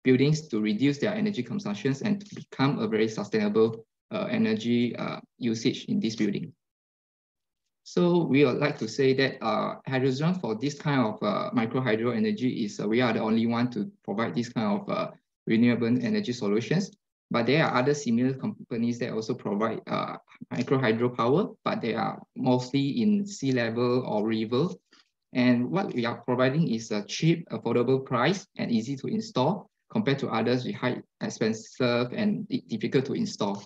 buildings to reduce their energy consumptions and to become a very sustainable uh, energy uh, usage in this building. So we would like to say that uh, Hydrozone for this kind of uh, micro hydro energy is uh, we are the only one to provide this kind of uh, renewable energy solutions. But there are other similar companies that also provide uh, micro hydro power, but they are mostly in sea level or river. And what we are providing is a cheap, affordable price and easy to install compared to others with high expensive and difficult to install.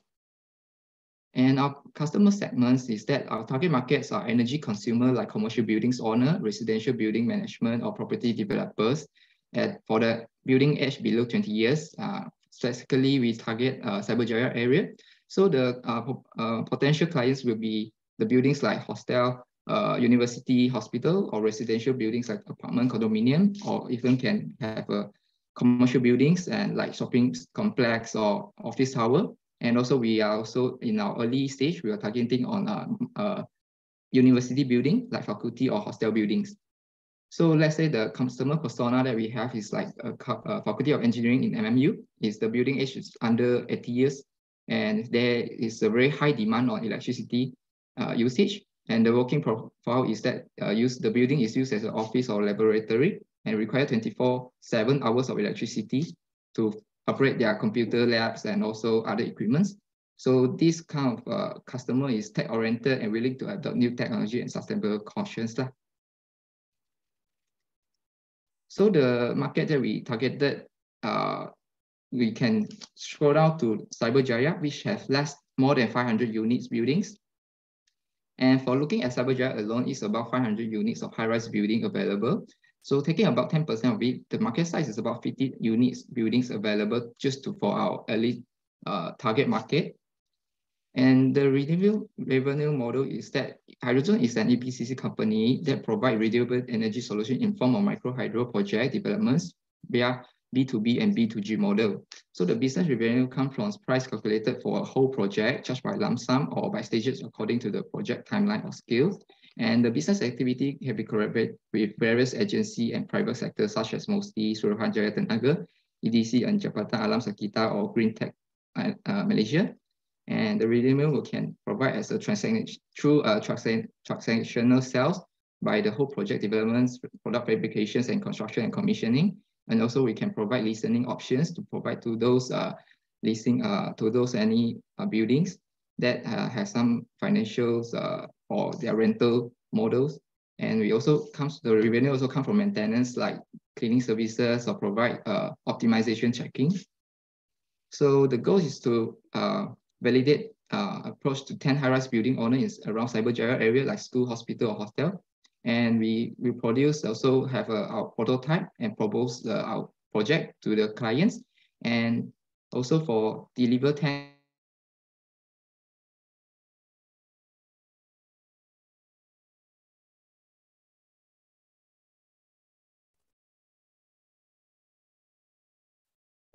And our customer segments is that our target markets are energy consumer like commercial buildings owner, residential building management, or property developers. And for the building age below 20 years, uh, specifically we target uh, Cyberjaya area. So the uh, uh, potential clients will be the buildings like hostel, uh, university, hospital, or residential buildings like apartment, condominium, or even can have a commercial buildings and like shopping complex or office tower. And also we are also in our early stage, we are targeting on a, a university building like faculty or hostel buildings. So let's say the customer persona that we have is like a, a faculty of engineering in MMU is the building age is under 80 years and there is a very high demand on electricity uh, usage. And the working profile is that uh, use the building is used as an office or laboratory and require 24 seven hours of electricity to operate their computer labs and also other equipments. So this kind of uh, customer is tech oriented and willing to adopt new technology and sustainable cautions. So the market that we targeted, uh, we can scroll down to Cyberjaya, which have less more than 500 units buildings. And for looking at Cyberjaya alone, it's about 500 units of high-rise building available. So taking about 10% of it, the market size is about 50 units buildings available just to, for our early uh, target market. And the renewable revenue model is that Hydrozone is an EPCC company that provide renewable energy solution in form of micro hydro project developments via B2B and B2G model. So the business revenue comes from price calculated for a whole project, charged by lump sum or by stages according to the project timeline or scale. And the business activity can be collaborated with various agency and private sectors such as MOSTI, Suruhanjaya Tenaga, EDC and Jabatan Alam Sekitar or Green Tech uh, uh, Malaysia. And the redeemable can provide as a transaction through a transactional sales by the whole project developments, product fabrications and construction and commissioning. And also we can provide listening options to provide to those uh, leasing uh, to those any uh, buildings that uh, have some financials uh, or their rental models. And we also comes the revenue also come from maintenance like cleaning services or provide uh, optimization checking. So the goal is to uh, validate uh, approach to 10 high-rise building owners around Cyberjaya area like school, hospital, or hostel. And we, we produce also have a, our prototype and propose uh, our project to the clients. And also for deliver 10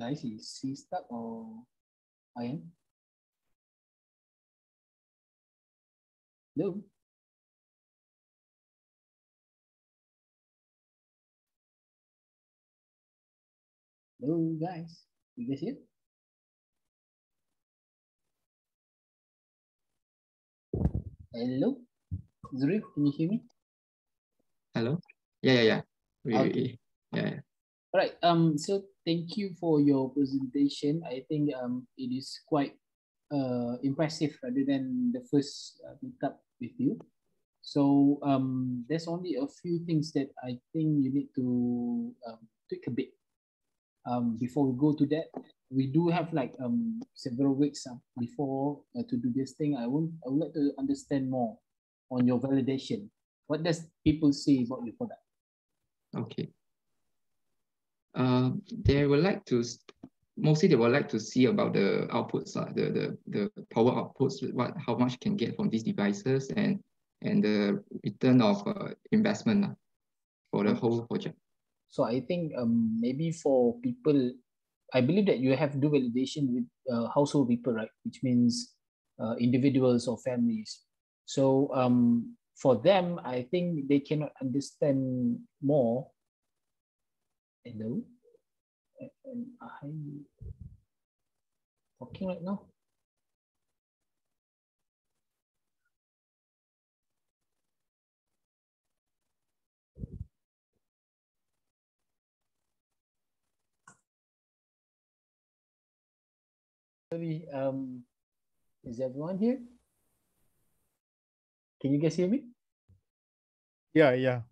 Guys, is he stuck or I am? Hello? Hello, guys. You guys here? Hello? Zuri, can you hear me? Hello? Yeah, yeah, yeah. We, Okay. yeah, yeah. All right. Um. So thank you for your presentation. I think um it is quite uh impressive rather than the first uh, meetup with you. So um there's only a few things that I think you need to um, tweak a bit. Um, before we go to that, we do have like um several weeks uh, before uh, to do this thing. I want I would like to understand more on your validation. What does people say about your product? Okay. Uh, they would like to, mostly they would like to see about the outputs, uh, the, the, the power outputs, what, how much can get from these devices and, and the return of uh, investment uh, for the whole project. So I think um, maybe for people, I believe that you have do validation with uh, household people, right? Which means uh, individuals or families. So um, for them, I think they cannot understand more. Hello? Am I talking right now? Sorry, um, is everyone here? Can you guys hear me? Yeah, yeah.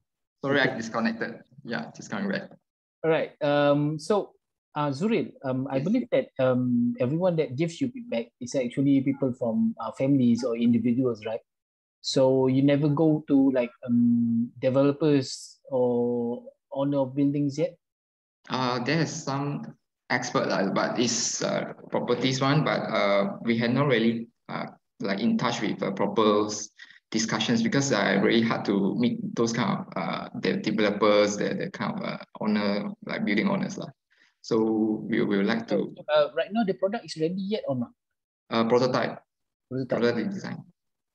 Sorry, I disconnected. Yeah, just coming back. All right. Um, so, uh, Zuril, um, I Yes. believe that um, everyone that gives you feedback is actually people from uh, families or individuals, right? So you never go to like um, developers or owner of buildings yet. Uh, there's some expert, uh, but it's uh, properties one, but uh, we had not really uh, like in touch with uh, proper discussions because uh, really hard to meet those kind of uh, the developers, the, the kind of uh, owner, like building owners. lah. So we we would like to uh, right now the product is ready yet or not? uh, prototype, Prototype. prototype design.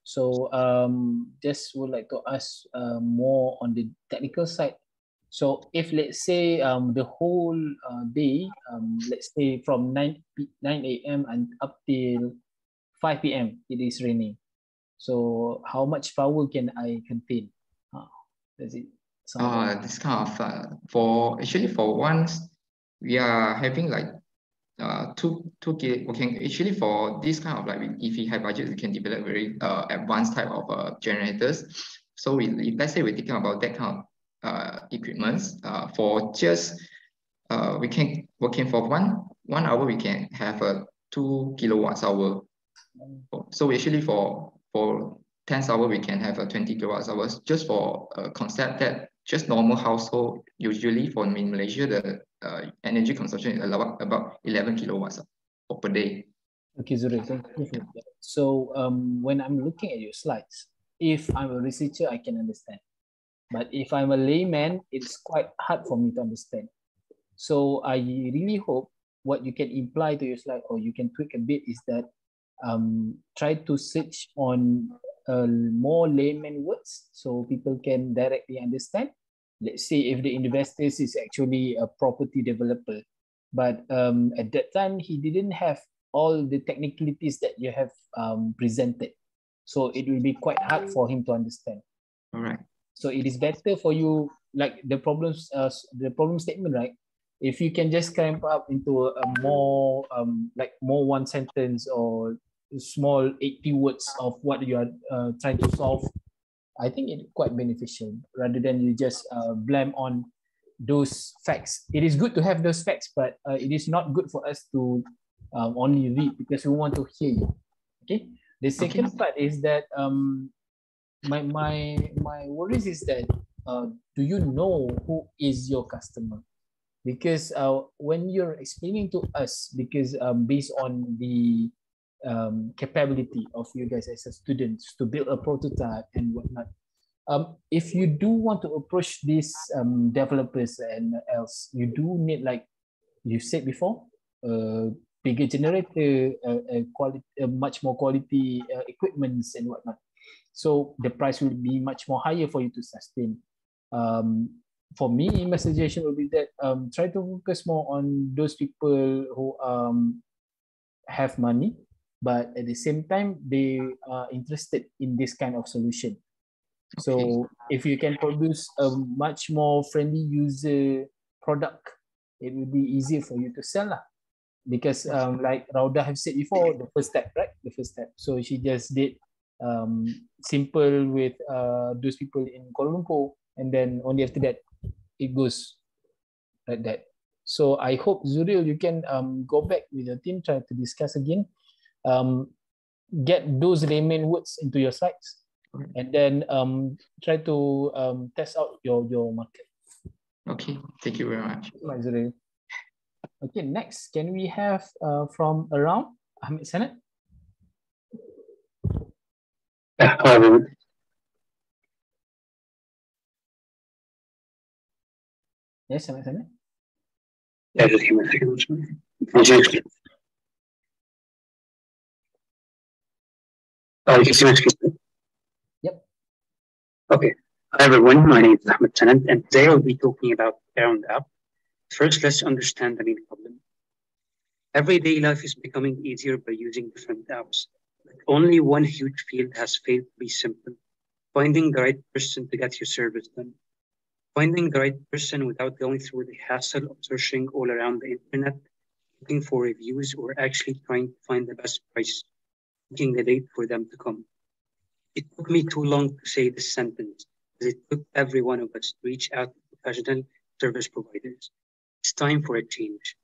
So um, just would like to ask uh, more on the technical side. So if let's say um, the whole uh, day, um, let's say from 9, p- 9 a.m. and up till 5 p.m. it is raining. So how much power can I contain? Uh, does it sound Uh, this kind of uh, for actually for once we are having like uh two two gig we can actually for this kind of like if we have budget we can develop very uh advanced type of uh generators. So we if let's say we're thinking about that kind of uh, equipments. Uh, for just uh, we can working for one one hour we can have a two kilowatts hour. So actually for for 10 hour we can have a 20 kilowatts hours just for a concept that just normal household usually for in Malaysia the uh, energy consumption is about, about 11 kilowatts per day. Okay, Zuri, thank you. So um, when I'm looking at your slides, if I'm a researcher, I can understand. But if I'm a layman, it's quite hard for me to understand. So I really hope what you can imply to your slide or you can tweak a bit is that um, try to search on uh, more layman words so people can directly understand. Let's say if the investors is actually a property developer, but um, at that time he didn't have all the technicalities that you have um, presented. So it will be quite hard for him to understand. All right. So it is better for you, like the problems, uh, the problem statement, right? If you can just cramp up into a, a more, um, like more one sentence or small 80 words of what you are uh, trying to solve, I think it's quite beneficial rather than you just uh, blame on those facts. It is good to have those facts, but uh, it is not good for us to um, only read because we want to hear you. Okay. The second okay. part is that um, my my my worries is that uh, do you know who is your customer? Because uh, when you're explaining to us, because um, based on the um, capability of you guys as a students to build a prototype and whatnot, um, if you do want to approach these um, developers and else, you do need like you said before, uh, bigger generator, uh, uh, quality, much more quality uh, equipments and whatnot. So the price will be much more higher for you to sustain. Um, for me, my suggestion would be that um, try to focus more on those people who um, have money, but at the same time, they are interested in this kind of solution. Okay. So if you can produce a much more friendly user product, it will be easier for you to sell. Lah because um, like Raudhah have said before, the first step, right? The first step. So she just did um, simple with uh, those people in Kuala Lumpur, and then only after that, it goes like that. So I hope Zuril, you can um, go back with your team, try to discuss again, um, get those layman words into your slides, and then um, try to um, test out your your market. Okay, thank you very much. Zuril. Okay, next, can we have uh, from around Ahmed Sanad? Everyone. Yes, Ahmed Sanad? Yeah, just give me a second. Oh, you can see my screen? Yep. Okay. Hi, everyone. My name is Ahmed Sanad, and today I'll be talking about Around app. First, let's understand the main problem. Everyday life is becoming easier by using different apps. Only one huge field has failed to be simple finding the right person to get your service done. Finding the right person without going through the hassle of searching all around the internet, looking for reviews, or actually trying to find the best price, picking a date for them to come. It took me too long to say this sentence, as it took every one of us to reach out to professional service providers. It's time for a change.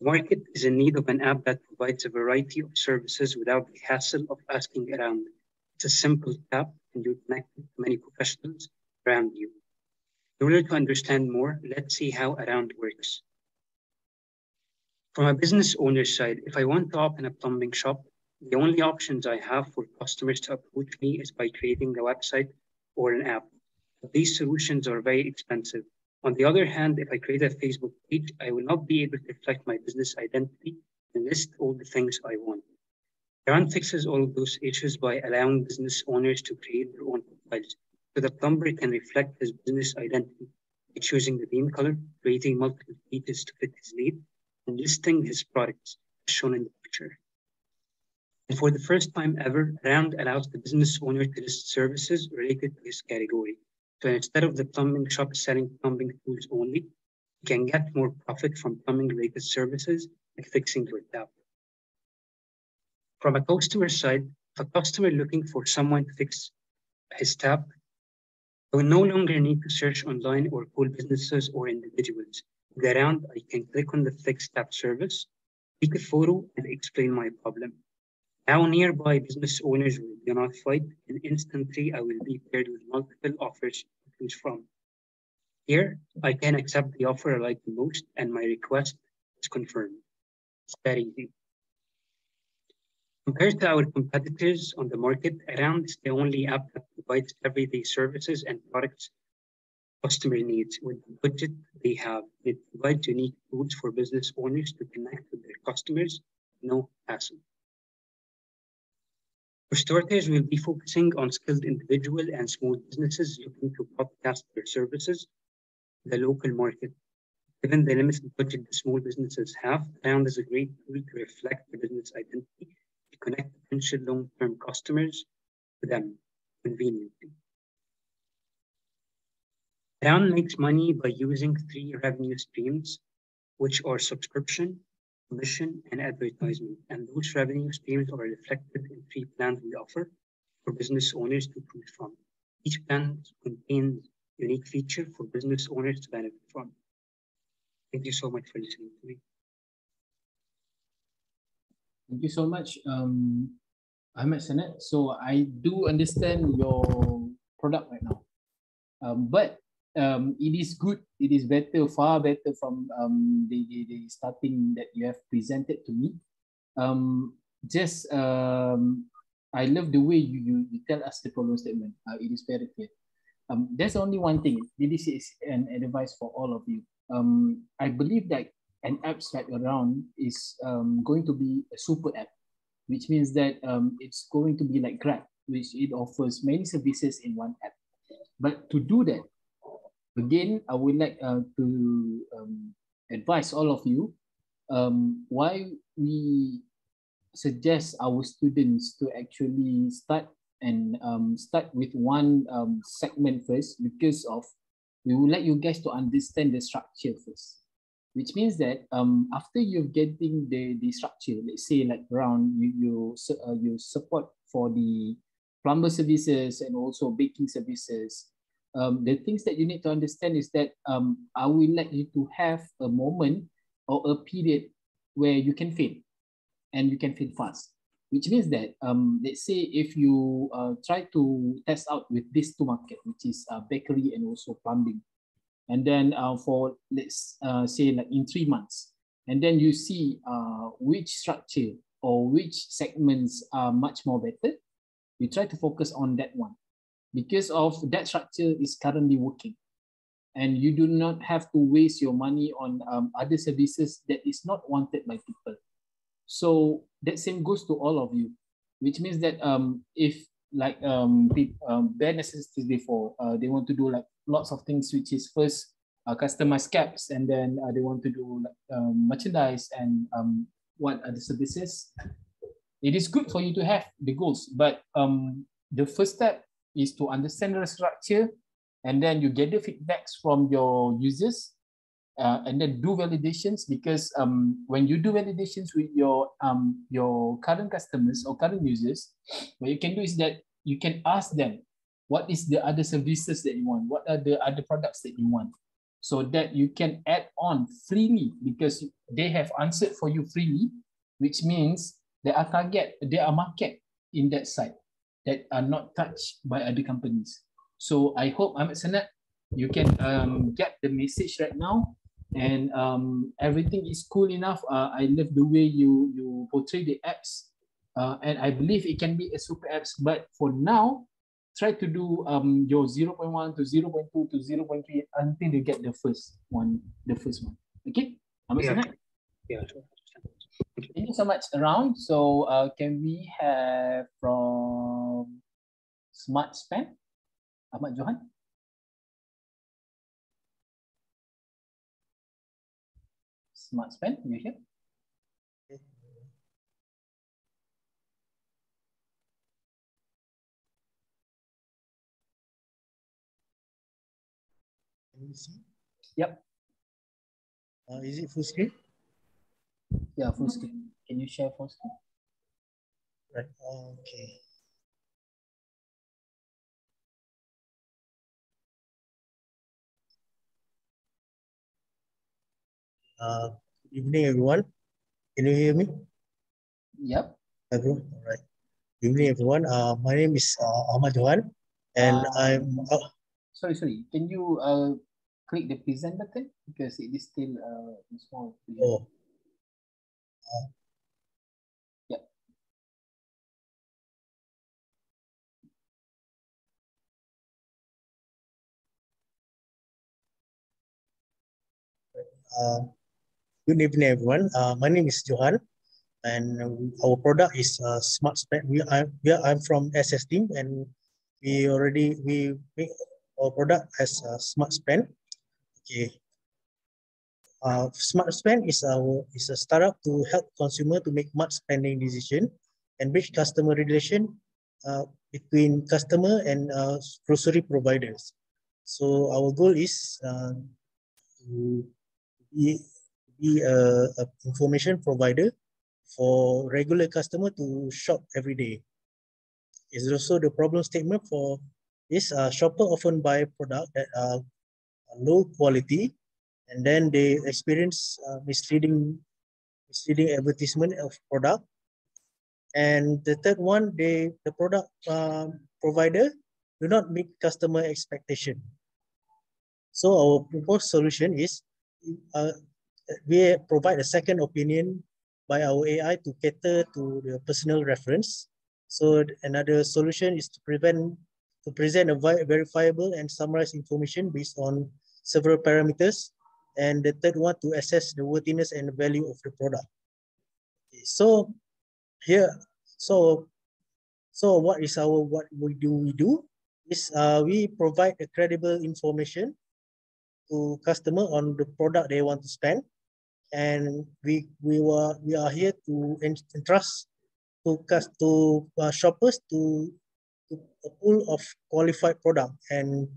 Market is in need of an app that provides a variety of services without the hassle of asking around. It's a simple tap and you're connected to many professionals around you. In order to understand more, let's see how Around works. From a business owner's side, if I want to open a plumbing shop, the only options I have for customers to approach me is by creating a website or an app. But these solutions are very expensive on the other hand, if I create a Facebook page, I will not be able to reflect my business identity and list all the things I want. Around fixes all of those issues by allowing business owners to create their own profiles. So the plumber can reflect his business identity by choosing the theme color, creating multiple pages to fit his need, and listing his products as shown in the picture. And for the first time ever, Around allows the business owner to list services related to his category. So instead of the plumbing shop selling plumbing tools only, you can get more profit from plumbing related services like fixing your tap. From a customer side, a customer looking for someone to fix his tap, will no longer need to search online or call businesses or individuals. To get around, I can click on the fixed tap service, take a photo, and explain my problem. Now nearby business owners will be notified, and instantly I will be paired with multiple offers from. Here, I can accept the offer I like the most, and my request is confirmed. It's very easy. Compared to our competitors on the market, Around is the only app that provides everyday services and products customer needs with the budget they have. It provides unique tools for business owners to connect with their customers, no hassle. For starters, we'll be focusing on skilled individual and small businesses looking to broadcast their services the local market. Given the limited budget the small businesses have, Around is a great tool to reflect the business identity to connect potential long-term customers to them conveniently. Around makes money by using three revenue streams, which are subscription, commission, and advertisement. And those revenue streams are reflected in three plans we offer for business owners to choose from. Each plan contains unique feature for business owners to benefit from. Thank you so much for listening to me. Thank you so much, um, Ahmed Sanad. So I do understand your product right now, um, but um, it is good. It is better, far better from um, the, the, the starting that you have presented to me. Um, just um, I love the way you, you, you tell us the problem statement. Uh, it is very clear. Um, there's only one thing. This is an advice for all of you. Um, I believe that an apps like around is um, going to be a super app, which means that um, it's going to be like Grab, which it offers many services in one app. But to do that, again, I would like uh, to um, advise all of you um, why we suggest our students to actually start and um, start with one um, segment first because of we would like you guys to understand the structure first. Which means that um, after you're getting the, the structure, let's say like around you you, uh, you support for the plumber services and also baking services, um, the things that you need to understand is that um, I will like you to have a moment or a period where you can fail and you can fail fast, which means that um, let's say if you uh, try to test out with these two market, which is uh, bakery and also plumbing, and then uh, for let's uh, say like in three months and then you see uh, which structure or which segments are much more better you try to focus on that one because of that structure is currently working and you do not have to waste your money on um, other services that is not wanted by people so that same goes to all of you which means that um, if like um, people, um, bare necessities before uh, they want to do like lots of things, which is first uh, customized caps, and then uh, they want to do like, um, merchandise and um, what the services. It is good for you to have the goals, but um, the first step is to understand the structure, and then you get the feedbacks from your users, uh, and then do validations because um, when you do validations with your um, your current customers or current users, what you can do is that you can ask them what is the other services that you want? What are the other products that you want? So that you can add on freely because they have answered for you freely, which means there are target, there are market in that site that are not touched by other companies. So I hope Ahmed Sanad, you can um, get the message right now and um, everything is cool enough. Uh, I love the way you, you portray the apps uh, and I believe it can be a super apps, but for now, try to do um your 0.1 to 0.2 to 0.3 until you get the first one, the first one. Okay? Yeah. yeah, sure. Thank you so much around. So uh, can we have from Smart Spend, Ahmad Johan? Smart Spend, you here? Can you see? Yep. Uh, is it full screen? Yeah, full mm-hmm. screen. Can you share full screen? Right. Okay. Uh, good evening, everyone. Can you hear me? Yep. Okay. All right. Good evening, everyone. Uh, my name is uh, Ahmad Johan, and uh, I'm. Uh, sorry, sorry. Can you uh, click the present button because it is still uh, small? Oh, uh, good evening, everyone. Uh, my name is Johan, and our product is uh, Smart Spend. We are, we are I'm from SS team, and we already we make our product as uh, Smart Spend. Okay. Uh, Smart Spend is our is a startup to help consumer to make smart spending decision and bridge customer relation uh, between customer and uh, grocery providers. So our goal is uh, to be, be a, a information provider for regular customer to shop every day. It's also the problem statement for this uh, shopper often buy product that are low quality and then they experience uh, misleading misleading advertisement of product. And the third one they the product um, provider do not meet customer expectation. So our proposed solution is uh, we provide a second opinion by our ai to cater to the personal reference. So another solution is to prevent to present a verifiable and summarized information based on several parameters and the third one to assess the worthiness and the value of the product. Okay, so here, so so what is our what we do we do is uh, we provide a credible information to customer on the product they want to spend, and we we were we are here to entrust to cus- to uh, shoppers to, to a pool of qualified product and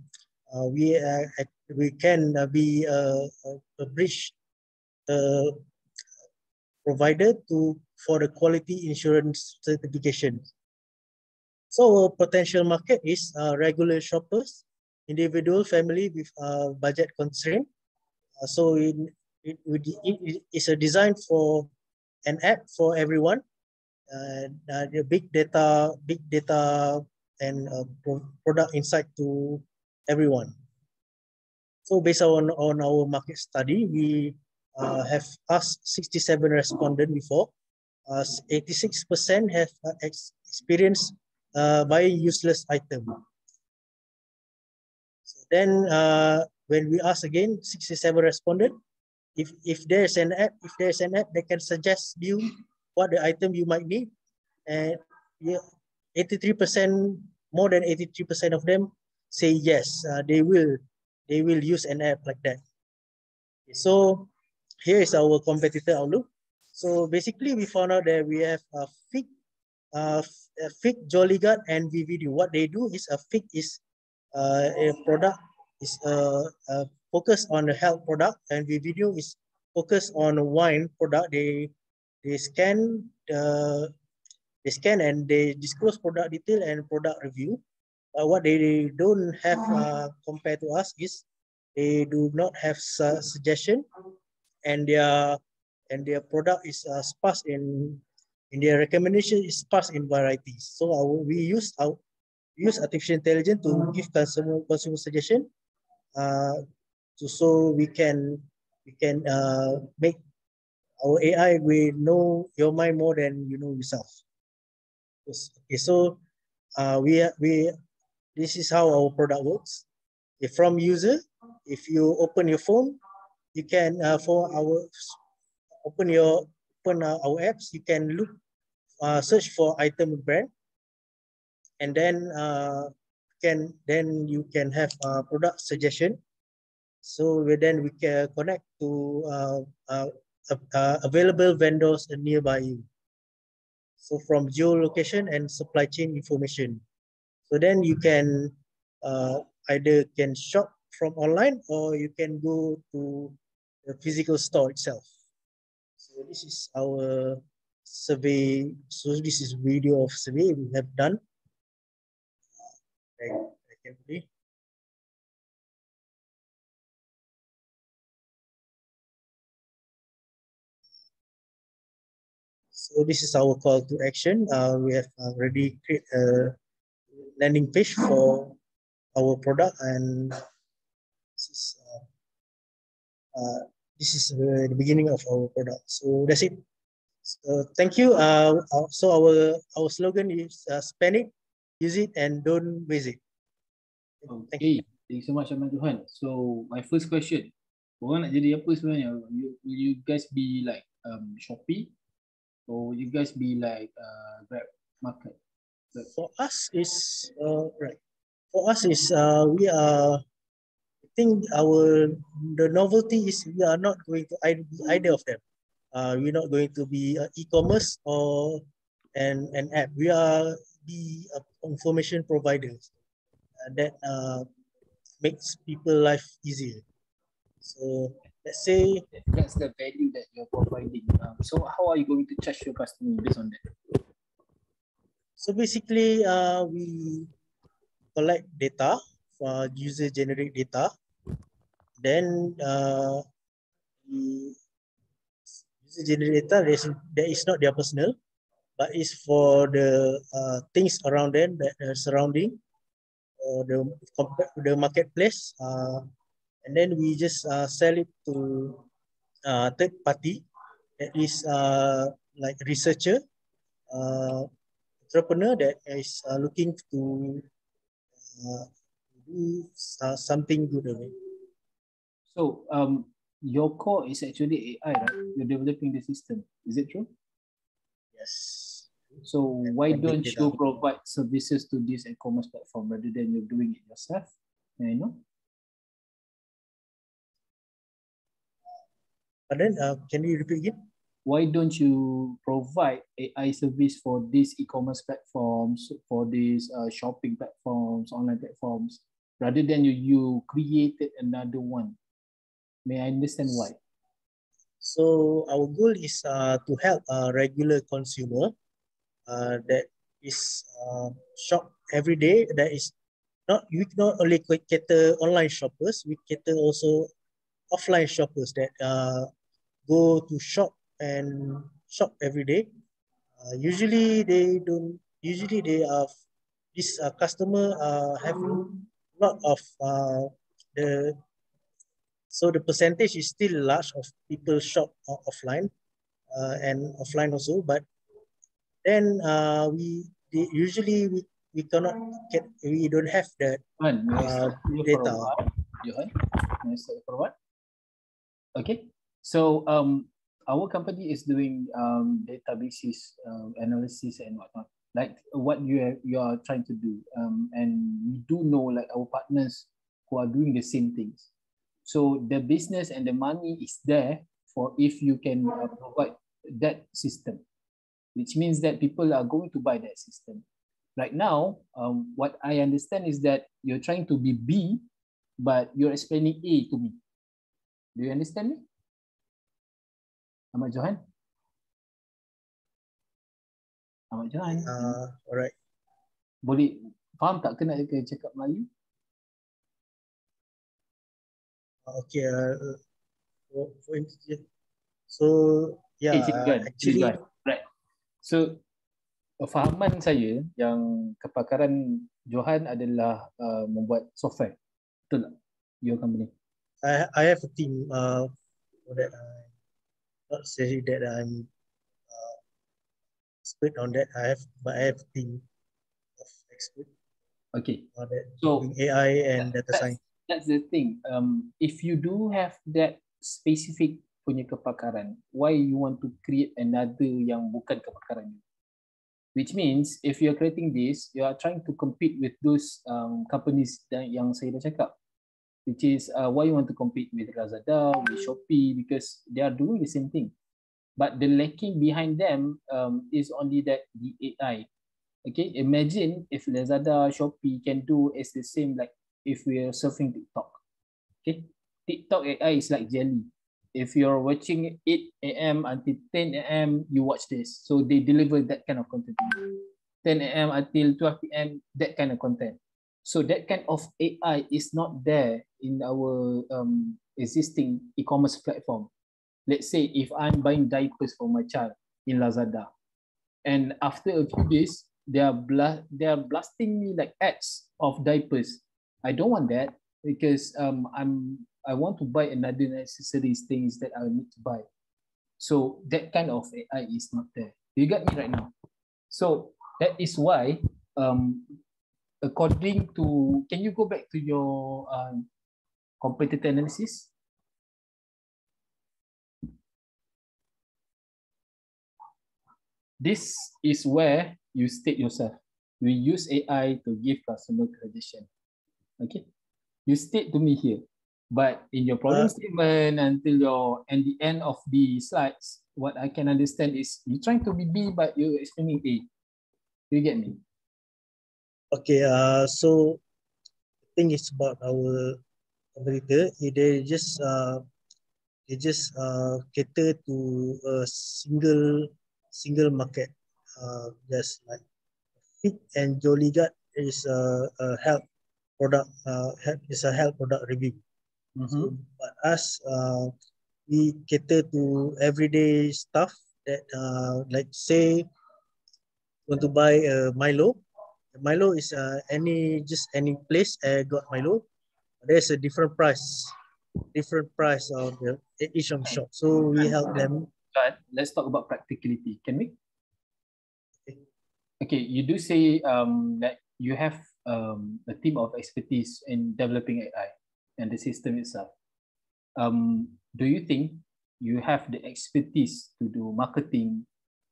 uh, we uh, we can uh, be a, a bridge uh, provider to for the quality insurance certification. So our potential market is uh, regular shoppers, individual family with uh, budget constraint. Uh, so it, it, it is a design for an app for everyone. Uh, the big data, big data, and uh, pro product insight to everyone. So based on, on our market study, we uh, have asked 67 respondents before. 86% have uh, ex experienced uh, buying useless item. So then uh, when we ask again, 67 respondent, if, if there's an app, if there's an app that can suggest you what the item you might need, and 83%, more than 83% of them say yes, uh, they will they will use an app like that. So here is our competitor outlook. So basically, we found out that we have a Fig, uh, Fig, Jollyguard, and VVD. What they do is a Fig is uh, a product is uh, uh, focused on the health product, and VVD is focused on a wine product. They they scan the they scan and they disclose product detail and product review. Uh, what they don't have uh, compared to us is they do not have su suggestion and their and their product is uh, sparse in in their recommendation is sparse in varieties. So our, we use our use artificial intelligence to give consumer consumer suggestion uh, to so we can we can uh, make our AI we know your mind more than you know yourself. Okay, so uh, we we this is how our product works. If from user, if you open your phone, you can uh, for our open your open uh, our apps. You can look uh, search for item brand, and then uh, can then you can have uh, product suggestion. So then we can connect to uh, uh, uh, available vendors nearby you. So from geolocation and supply chain information. So then you can uh, either can shop from online or you can go to the physical store itself. So this is our survey. So this is video of survey we have done. Uh, can play. So this is our call to action. Uh, we have already created a landing page for our product and this is, uh, uh, this is the beginning of our product. So that's it. So thank you. Uh, uh, so our our slogan is uh, spend it, use it, and don't waste it. Thank you. Thank you so much, Ahmad Johan. So my first question, orang nak jadi apa sebenarnya? You, will you guys be like um, Shopee or will you guys be like uh, Grab Market? For us is uh, right. For us is uh, we are. I think our the novelty is we are not going to either of them. Uh, we're not going to be uh, e-commerce or an, an app. We are the uh, information providers uh, that uh, makes people life easier. So let's say that's the value that you're providing. Um, so how are you going to charge your customer based on that? So basically, uh, we collect data for user generate data. Then uh, we user generate data that is, that is not their personal, but it's for the uh, things around them that are surrounding or the the marketplace. Uh, and then we just uh, sell it to uh, third party that is uh, like researcher, uh, entrepreneur that is uh, looking to uh, do uh, something good it. So um, your core is actually AI, right? You're developing the system. Is it true? Yes. So why don't you provide services to this e-commerce platform rather than you're doing it yourself? May I know? But then, uh, can you repeat again? Why don't you provide AI service for these e-commerce platforms, for these uh, shopping platforms, online platforms, rather than you, you created another one? May I understand why? So our goal is uh, to help a regular consumer uh, that is uh, shop every day. That is not we not only cater online shoppers, we cater also offline shoppers that uh, go to shop and shop every day. Uh, usually they don't. Usually they are this uh, customer uh, have a lot of uh, the so the percentage is still large of people shop offline uh, and offline also, but then uh, we usually we, we cannot get we don't have that uh, data. For what? Okay, so um, our company is doing um, databases uh, analysis and whatnot, like what you are, you are trying to do, um, and we do know like our partners who are doing the same things. So the business and the money is there for if you can uh, provide that system which means that people are going to buy that system. Right now, um, what I understand is that you're trying to be B, but you're explaining A to me. Do you understand me? Ahmad Johan? Ahmad Johan? Uh, alright. Boleh faham tak kena ke cakap Melayu? Okay. Uh, for, so, yeah, eh, actually, right. So fahaman saya yang kepakaran Johan adalah uh, membuat software. Betul tak? Your company. I I have a team uh, for that. Uh, not say that I'm uh, expert on that. I have, but I have team of expert. Okay. On that. So AI and data that's, science. That's the thing. Um, if you do have that specific punya kepakaran, why you want to create another yang bukan kepakaran you? Which means if you're creating this, you are trying to compete with those um, companies that yang saya dah cakap. Which is uh, why you want to compete with Lazada, with Shopee because they are doing the same thing. But the lacking behind them um, is only that the AI. Okay, imagine if Lazada, Shopee can do as the same like if we are surfing TikTok. Okay, TikTok AI is like jelly if you're watching 8 a.m. until 10 a.m., you watch this. So they deliver that kind of content. 10 a.m. until 12 p.m., that kind of content. So that kind of AI is not there in our um, existing e-commerce platform. Let's say if I'm buying diapers for my child in Lazada, and after a few days, they are bla- they are blasting me like ads of diapers. I don't want that because um I'm I want to buy another necessaries things that I need to buy. So that kind of AI is not there. You got me right now. So that is why um according to can you go back to your um, competitor analysis? This is where you state yourself. We use AI to give customer creation. Okay. You state to me here, but in your problem Uh, statement until your and the end of the slides, what I can understand is you're trying to be B, but you're explaining A. Do you get me? Okay, uh, so the thing is about our competitor, they just uh, they just uh, cater to a single single market. Uh, just like Fit and Jolly Gut is a, a health product. Uh, health is a health product review. So, but us, uh, we cater to everyday stuff that, uh, like say, want to buy a Milo. Milo is uh, any just any place I got Milo. There's a different price, different price of the each of shop. So we help them. But let's talk about practicality. Can we? Okay, you do say um, that you have um, a team of expertise in developing AI and the system itself. Um, do you think you have the expertise to do marketing,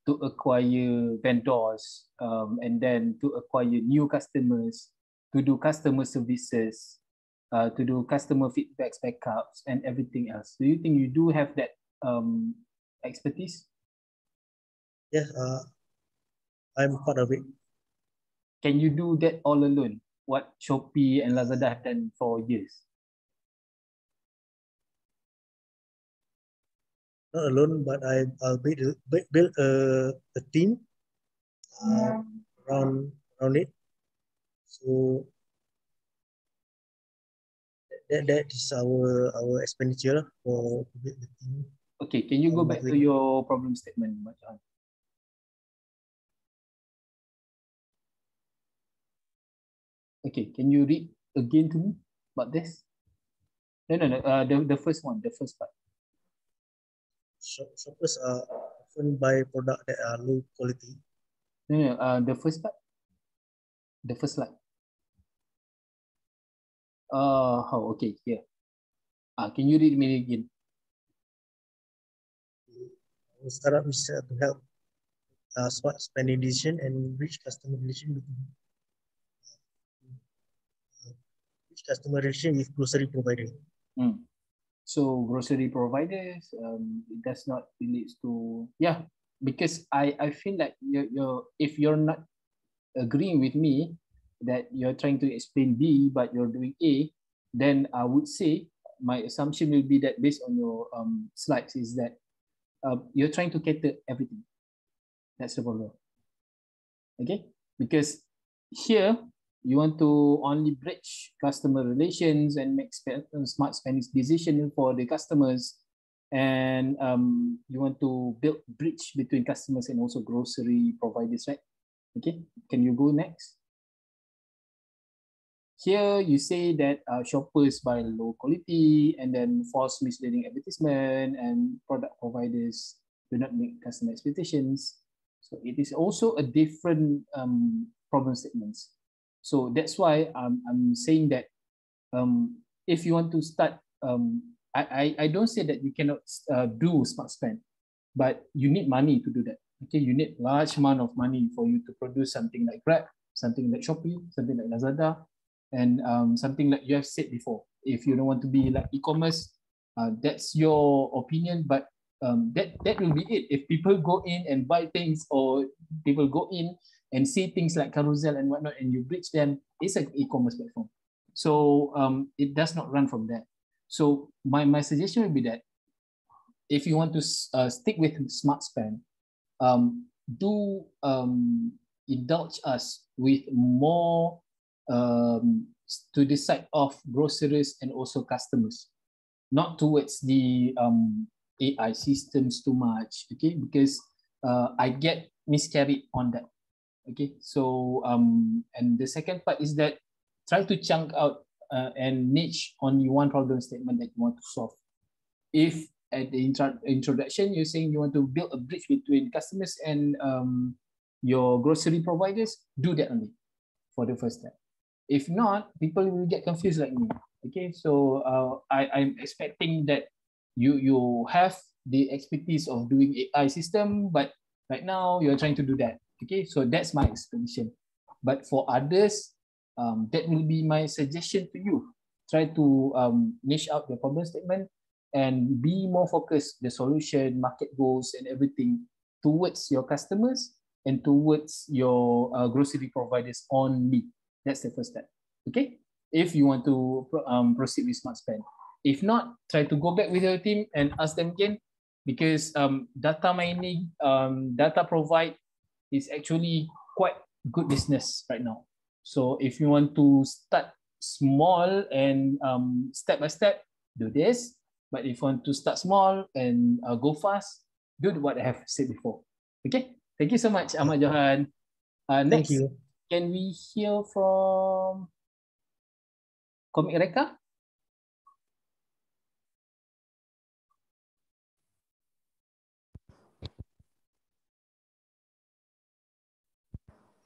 to acquire vendors, um, and then to acquire new customers, to do customer services, uh, to do customer feedbacks, backups, and everything else? Do you think you do have that um, expertise? Yes, uh, I'm part of it. Can you do that all alone? What Shopee and Lazada have done for years? Not alone, but I I'll build a- build, a, a team uh, around around it. So that, that is our our expenditure for to build the team. Okay, can you go back to your problem statement, Mak Johan? Okay, can you read again to me about this? No, no, no. Uh, the, the first one, the first part. Shop, shoppers are often buy product that are low quality. No, no, uh, the first part. The first slide. Uh, oh, okay, here. Uh, can you read me again? Startup is set to help uh, smart spending decision and reach customer relation with uh, reach customer relation with grocery provider. Mm. So grocery providers, um, it does not relate to yeah, because I I feel like you you're if you're not agreeing with me that you're trying to explain B but you're doing A, then I would say my assumption will be that based on your um, slides is that uh, you're trying to cater everything. That's the problem. Okay, because here you want to only bridge customer relations and make spe- uh, smart spending decision for the customers. And um, you want to build bridge between customers and also grocery providers right? Okay can you go next? Here you say that uh, shoppers buy low quality and then false misleading advertisement and product providers do not meet customer expectations. So it is also a different um, problem statements so that's why I'm, I'm saying that um, if you want to start, um, I, I, I don't say that you cannot uh, do smart spend, but you need money to do that. Okay, you need large amount of money for you to produce something like Grab, something like Shopee, something like Lazada, and um, something like you have said before. If you don't want to be like e-commerce, uh, that's your opinion, but um, that that will be it. If people go in and buy things, or people go in and see things like carousel and whatnot, and you bridge them, it's an e-commerce platform. So um, it does not run from that. So my, my suggestion would be that if you want to uh, stick with smart spend, um, do um, indulge us with more um, to the side of groceries and also customers, not towards the um, AI systems too much, okay? Because uh, I get miscarried on that. Okay, so um, and the second part is that try to chunk out uh, and niche only one problem statement that you want to solve. If at the intro introduction you're saying you want to build a bridge between customers and um, your grocery providers, do that only for the first step. If not, people will get confused like me. Okay, so uh, I, I'm expecting that you you have the expertise of doing AI system, but right now you're trying to do that. Okay, so that's my explanation. But for others, um, that will be my suggestion to you. Try to um, niche out the problem statement and be more focused the solution, market goals, and everything towards your customers and towards your uh, grocery providers only. That's the first step. Okay, if you want to um, proceed with smart spend. If not, try to go back with your team and ask them again because um, data mining, um, data provide is actually quite good business right now. So if you want to start small and um, step by step, do this. But if you want to start small and uh, go fast, do what I have said before. Okay, thank you so much, Ahmad Johan. Uh, next, Thank you. can we hear from Komik Reka?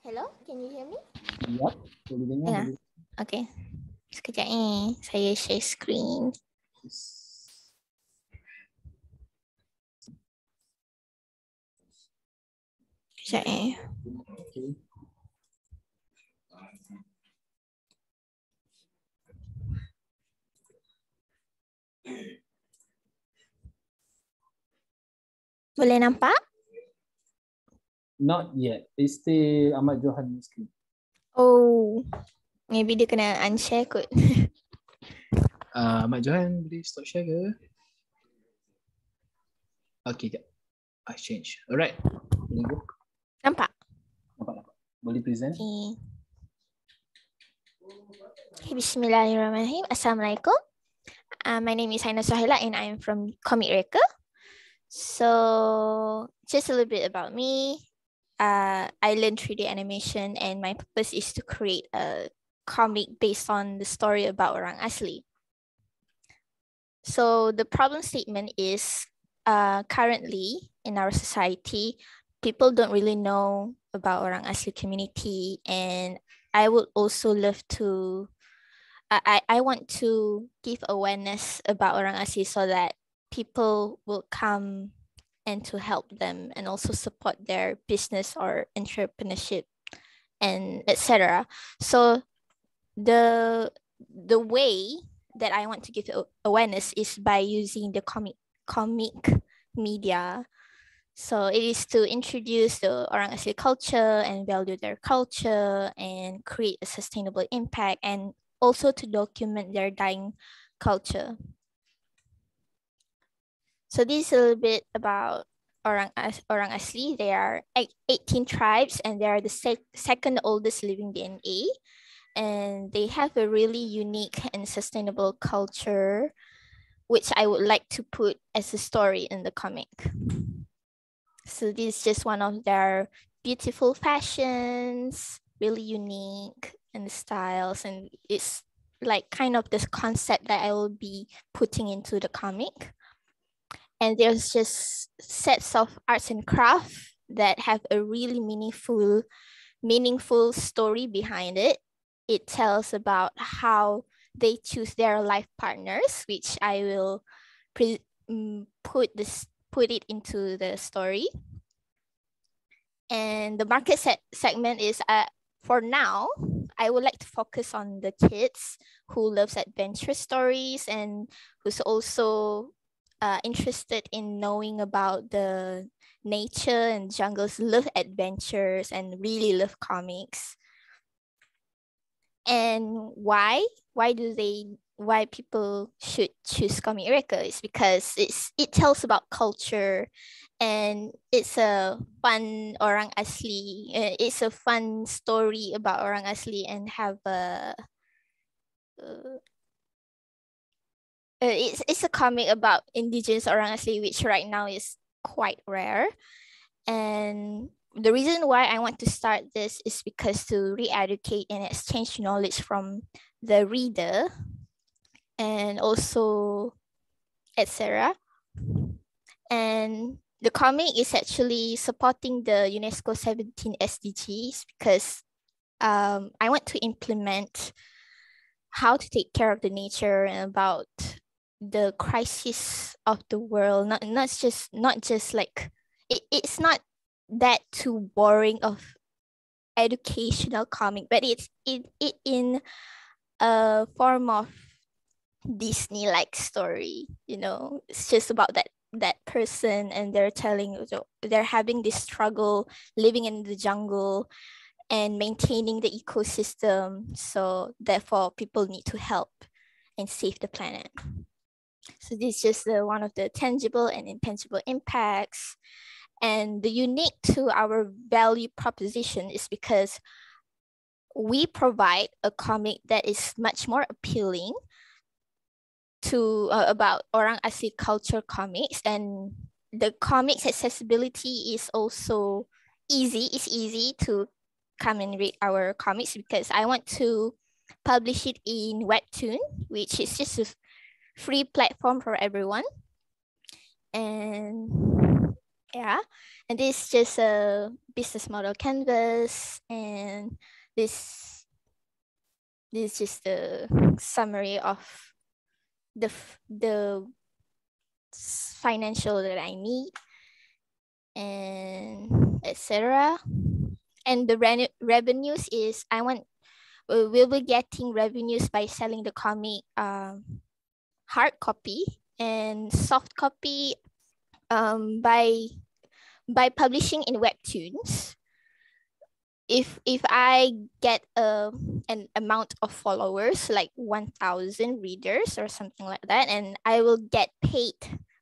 Hello, can you hear me? Ya, boleh dengar. Boleh. Okay. Sekejap ni, saya share screen. Sekejap eh. Okay. Boleh nampak? Not yet. It's still Ahmad Johan screen. Oh, maybe dia kena unshare kot. Uh, Ahmad Johan boleh stop share ke? Okay, jap. I change. Alright. Boleh go. Nampak? Nampak, nampak. Boleh present? Okay. Okay, Bismillahirrahmanirrahim. Assalamualaikum. Uh, my name is Haina Sohaila and I am from Comic Reka. So, just a little bit about me. Uh, I learned 3D animation and my purpose is to create a comic based on the story about orang asli. So, the problem statement is uh, currently in our society, people don't really know about orang asli community and I would also love to I, I I want to give awareness about orang asli so that people will come and to help them and also support their business or entrepreneurship and etc. So the the way that I want to give awareness is by using the comic comic media. So it is to introduce the orang asli culture and value their culture and create a sustainable impact and also to document their dying culture. So this is a little bit about orang as orang asli. They are 18 tribes and they are the sec- second oldest living DNA. And they have a really unique and sustainable culture, which I would like to put as a story in the comic. So this is just one of their beautiful fashions, really unique and styles, and it's like kind of this concept that I will be putting into the comic. And there's just sets of arts and craft that have a really meaningful, meaningful story behind it. It tells about how they choose their life partners, which I will pre- mm, put this put it into the story. And the market set segment is uh, for now, I would like to focus on the kids who loves adventure stories and who's also uh, interested in knowing about the nature and jungles, love adventures and really love comics. And why? Why do they? Why people should choose Comic Reka is because it's it tells about culture, and it's a fun orang asli. uh, It's a fun story about orang asli and have a. Uh, uh, it's it's a comic about indigenous orang asli, which right now is quite rare, and the reason why I want to start this is because to re-educate and exchange knowledge from the reader and also etc. And the comic is actually supporting the UNESCO 17 SDGs because um, I want to implement how to take care of the nature and about the crisis of the world. Not not just not just like it, it's not that too boring of educational comic, but it's it, it in a form of Disney like story. You know, it's just about that that person and they're telling they're having this struggle living in the jungle and maintaining the ecosystem. So therefore, people need to help and save the planet. So this is just the, one of the tangible and intangible impacts. And the unique to our value proposition is because we provide a comic that is much more appealing to uh, about orang asli culture comics and the comics accessibility is also easy it's easy to come and read our comics because i want to publish it in webtoon which is just a free platform for everyone. And yeah. And this is just a business model canvas. And this this is just a summary of the the financial that I need and etc. And the re revenues is I want we will be getting revenues by selling the comic um, hard copy and soft copy um, by by publishing in webtoons. If if I get a an amount of followers like 1000 readers or something like that and I will get paid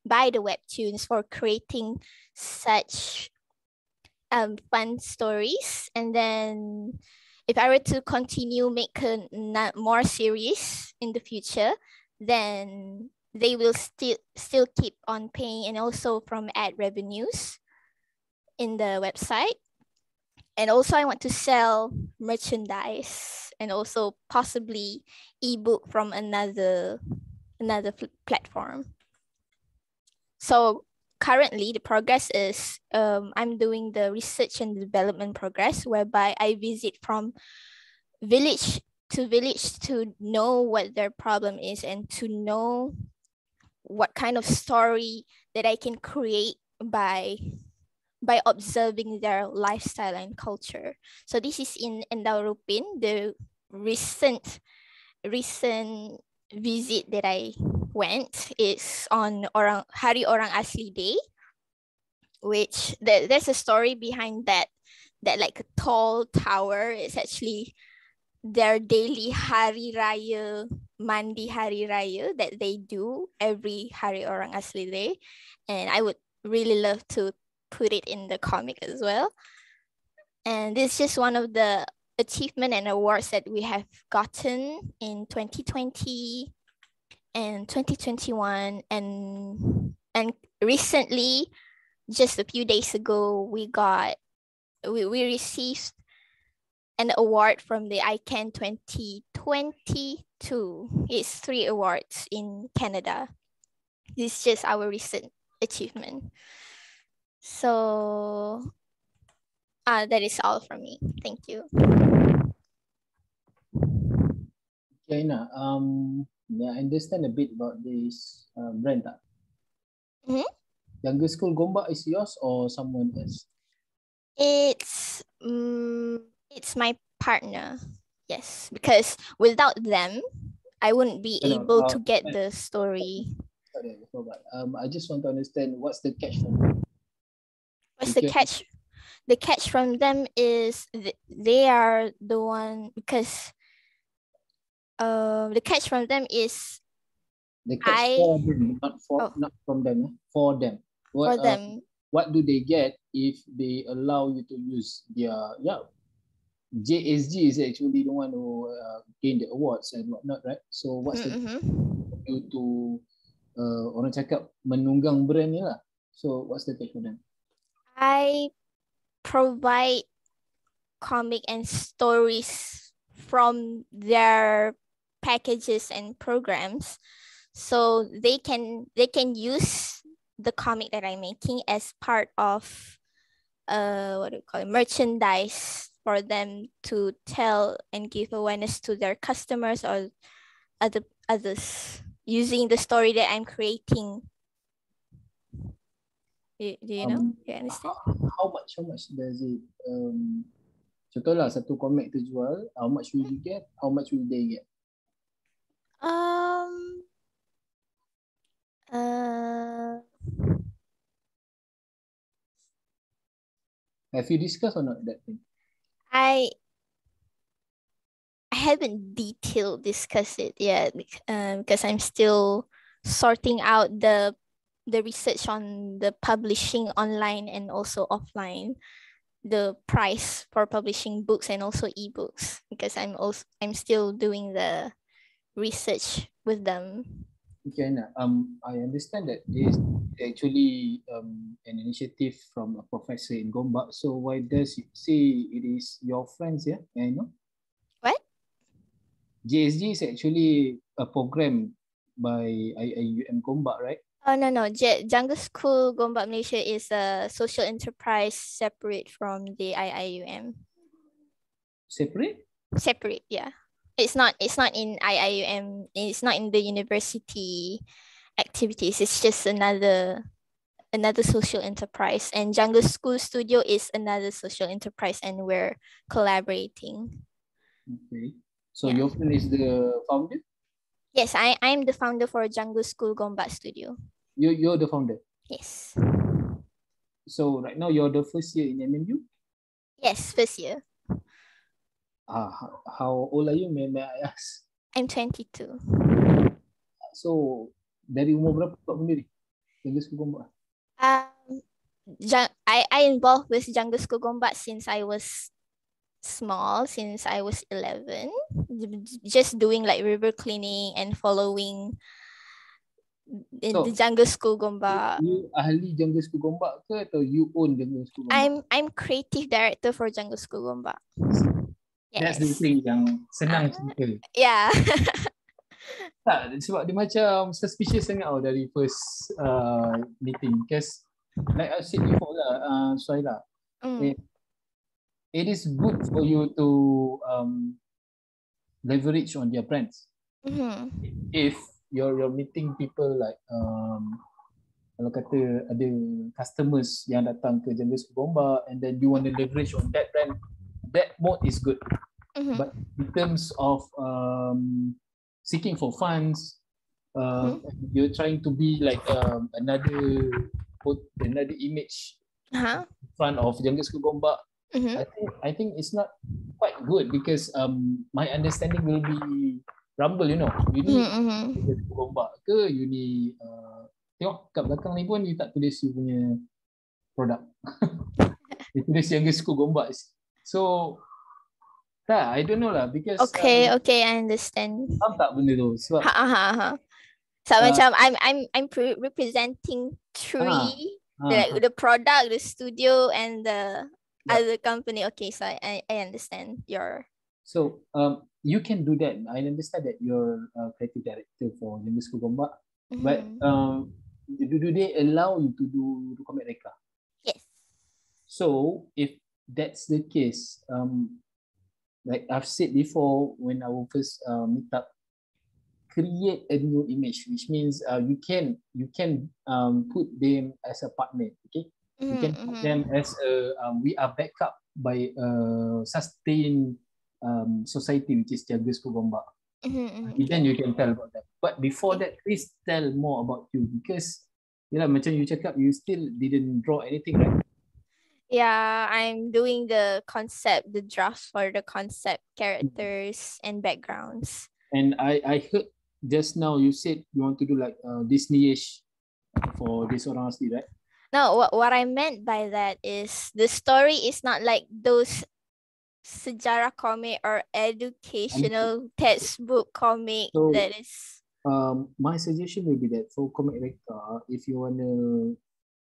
by the webtoons for creating such um fun stories. And then if I were to continue make a, more series in the future then they will still still keep on paying and also from ad revenues in the website and also I want to sell merchandise and also possibly ebook from another another platform. So currently the progress is um, I'm doing the research and development progress whereby I visit from village to village to know what their problem is and to know what kind of story that I can create by by observing their lifestyle and culture. So this is in Endaurupin, the recent recent visit that I went is on Orang Hari Orang Asli Day, which the, there's a story behind that. That like a tall tower is actually their daily Hari Raya Mandi Hari Raya that they do every Hari Orang Asli Day, and I would really love to put it in the comic as well. And this is just one of the achievement and awards that we have gotten in 2020 and 2021 and and recently just a few days ago we got we, we received an award from the iCAN 2022 it's three awards in Canada this is just our recent achievement so uh, that is all from me. Thank you. Okay, now, um, yeah, I understand a bit about this uh, brand. Mm -hmm. Jungle School Gombak is yours or someone else? It's um, it's my partner. Yes, because without them, I wouldn't be no, able no, uh, to get the story. Sorry, um, I just want to understand what's the catch from What's the catch? The catch from them is th they are the one because uh, the catch from them is the catch I, for them, not for oh. not from them, eh? for them. What, for uh, them. What do they get if they allow you to use their yeah? JSG is actually the one who uh, gained the awards and whatnot, right? So what's mm -hmm. the you to uh, orang cakap menunggang brand ni lah. So what's the catch for them? I provide comic and stories from their packages and programs so they can they can use the comic that i'm making as part of uh what do you call it merchandise for them to tell and give awareness to their customers or other others using the story that i'm creating do, do you know Um, you understand How much how much does it um contohlah satu komik tu jual, how much will you get? How much will they get? Um. Uh. Have you discussed or not that thing? I. I haven't detailed discussed it yet um, because I'm still sorting out the the research on the publishing online and also offline, the price for publishing books and also ebooks because I'm also I'm still doing the research with them. Okay. Um, I understand that this is actually um an initiative from a professor in Gombak. So why does you say it is your friends? Yeah, I know. What? JSG is actually a program by IIUM Gombak, right? Oh no no, J- Jungle School Gombak Malaysia is a social enterprise separate from the IIUM. Separate? Separate, yeah. It's not it's not in IIUM. It's not in the university activities. It's just another another social enterprise. And Jungle School Studio is another social enterprise, and we're collaborating. Okay. So Yeah. your friend is the founder? Yes, I I'm the founder for Jungle School Gombak Studio. You you're the founder. Yes, So right now you're the first year in MMU. yes, first year. Ah, how, how old are you? May, may I ask? I'm 22. So dari umur berapa kau sendiri? Jaga suku Gombak. Um, I, I involved with Jungle School Gombak since I was small, since I was 11, j- just doing like river cleaning and following the, So- the Jungle School Gombak. You ahli Jaga suku Gombak ke atau you own Jaga suku Gombak? I'm I'm creative director for Jungle School Gombak. That's Yes. the thing yang senang cerita. Yeah. Tak, sebab dia macam suspicious sangat tau dari first uh, meeting. Because like I said before lah, uh, Suhaila, Mm. it, it is good for you to um, leverage on their brands. Mhm. If you're, you're meeting people like um, kalau kata ada customers yang datang ke School Gombak and then you want to leverage on that brand, that mode is good. Mhm. But in terms of um, seeking for funds, uh, you're trying to be like um, another put another image Uh-huh. in front of Jungle School Gombak. Mhm. I think I think it's not quite good because um my understanding will be rumble, you know. You ni Mhm, mhm. Jungle School Gombak ke you ni uh, tengok kat belakang ni pun you tak tulis you punya produk. you tulis Jungle School Gombak. So tak, I don't know lah because Okay, um, okay, I understand. faham tak benda tu? Sebab Ha, ha, ha. So Uh, macam I'm I'm I'm representing three ah, like ah. the product, the studio, and the Yeah. other company. Okay, so I, I, understand your. So um, you can do that. I understand that you're a creative director for School Gombak, but Mhm. um, do, do they allow you to do to reka? yes. So if that's the case, um, like I've said before when our first uh, meet up, create a new image, which means uh, you can you can um, put them as a partner. Okay, you can Mhm, put mhm. them as a um, we are backed up by a sustained um, society which is Jaga. Mhm, mhm. Then you can tell about that. But before that, please tell more about you because yeah, macam you cakap, you still didn't draw anything, right? Yeah, I'm doing the concept, the drafts for the concept characters and backgrounds. And I I heard just now you said you want to do like uh, Disney-ish for this asli, right? No, what, what I meant by that is the story is not like those sejarah comic or educational textbook comic So- that is Um, my suggestion will be that for comic reka, if you wanna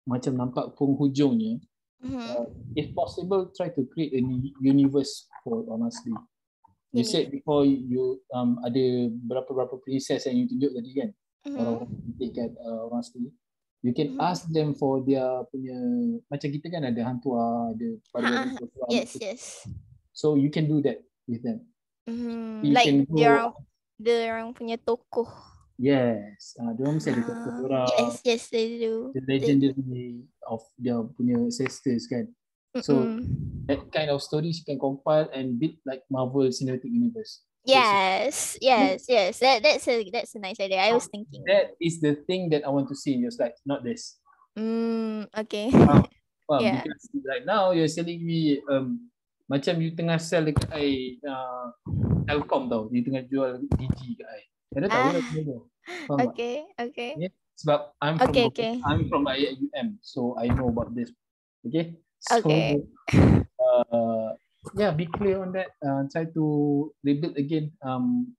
macam nampak penghujungnya. Uh, if possible, try to create a uni- universe for honestly. You said before you um ada berapa-berapa princess yang you tunjuk tadi kan? Mhm. Orang cantik kan uh, honestly. You can Mhm. ask them for their punya macam kita kan ada hantua, ada baru-baru Ha, program. Yes, yes. So you can do that with them. Mhm. You Like dia orang dia orang punya tokoh. Yes. Uh, dia orang mesti ada Ah, orang. yes, yes, they do. the legendary of their punya ancestors kan. So Mm-mm. that kind of stories you can compile and build like Marvel Cinematic Universe. Yes, yes, yes. That that's a that's a nice idea. I was thinking. That is the thing that I want to see in your slides, not this. Mm, okay. Faham? Faham? Yeah. Because right now you're selling me um macam you tengah sell dekat I uh, Telcom tau. You tengah jual DG kat I. Dah tahu Ah. lah semua tu. Faham? Okay, okay. Yeah. Sebab I'm from Okay, okay. I'm from IIUM, so I know about this. Okay. So, Okay. uh, yeah, be clear on that. Uh, try to rebuild again. Um,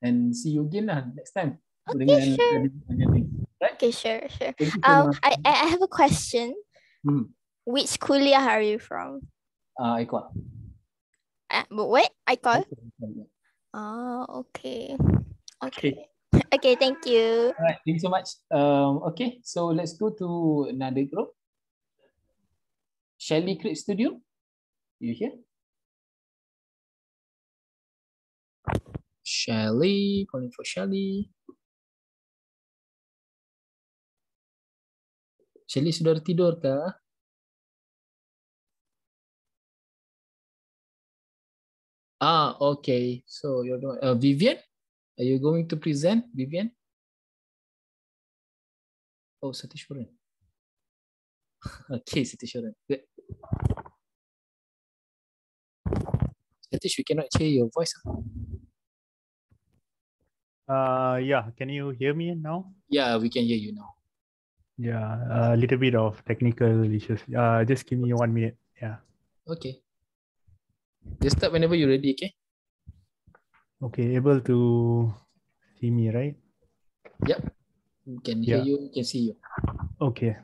and see you again lah next time. Okay, Dengan- sure. dengan thing. Right? Okay, sure, sure. Thank you so Um. I I I have a question. Hmm. Which kuliah are you from? Uh, Iqbal. Uh, but what? I call? Oh, okay. Okay. Okay. Okay, thank you. Alright, thank you so much. Um, okay, so let's go to another group. Shelly Create Studio. You here? Shelly, calling for Shelly. Shelly sudah tidur kah? Ah, okay. So you're doing, uh, Vivian, are you going to present, Vivian? Oh, Satish Puran. okay, Satish Puran. Good. Satish, we cannot hear your voice. ah. Uh, yeah, can you hear me now? Yeah, we can hear you now. Yeah, a little bit of technical issues. Uh, just give me one minute. Yeah. Okay. Just start whenever you're ready, okay? Okay, able to see me, right? Yep. We can hear Yeah. you, we can see you. Okay.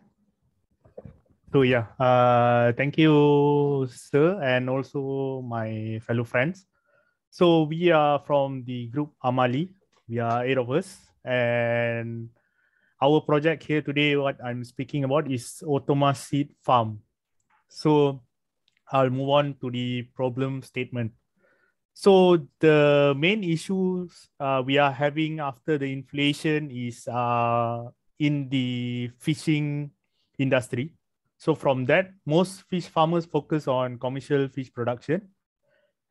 So yeah, uh, thank you, sir, and also my fellow friends. So we are from the group Amali. We are eight of us, and our project here today, what I'm speaking about, is Otoma Seed Farm. So I'll move on to the problem statement. So the main issues uh, we are having after the inflation is uh, in the fishing industry. So from that, most fish farmers focus on commercial fish production,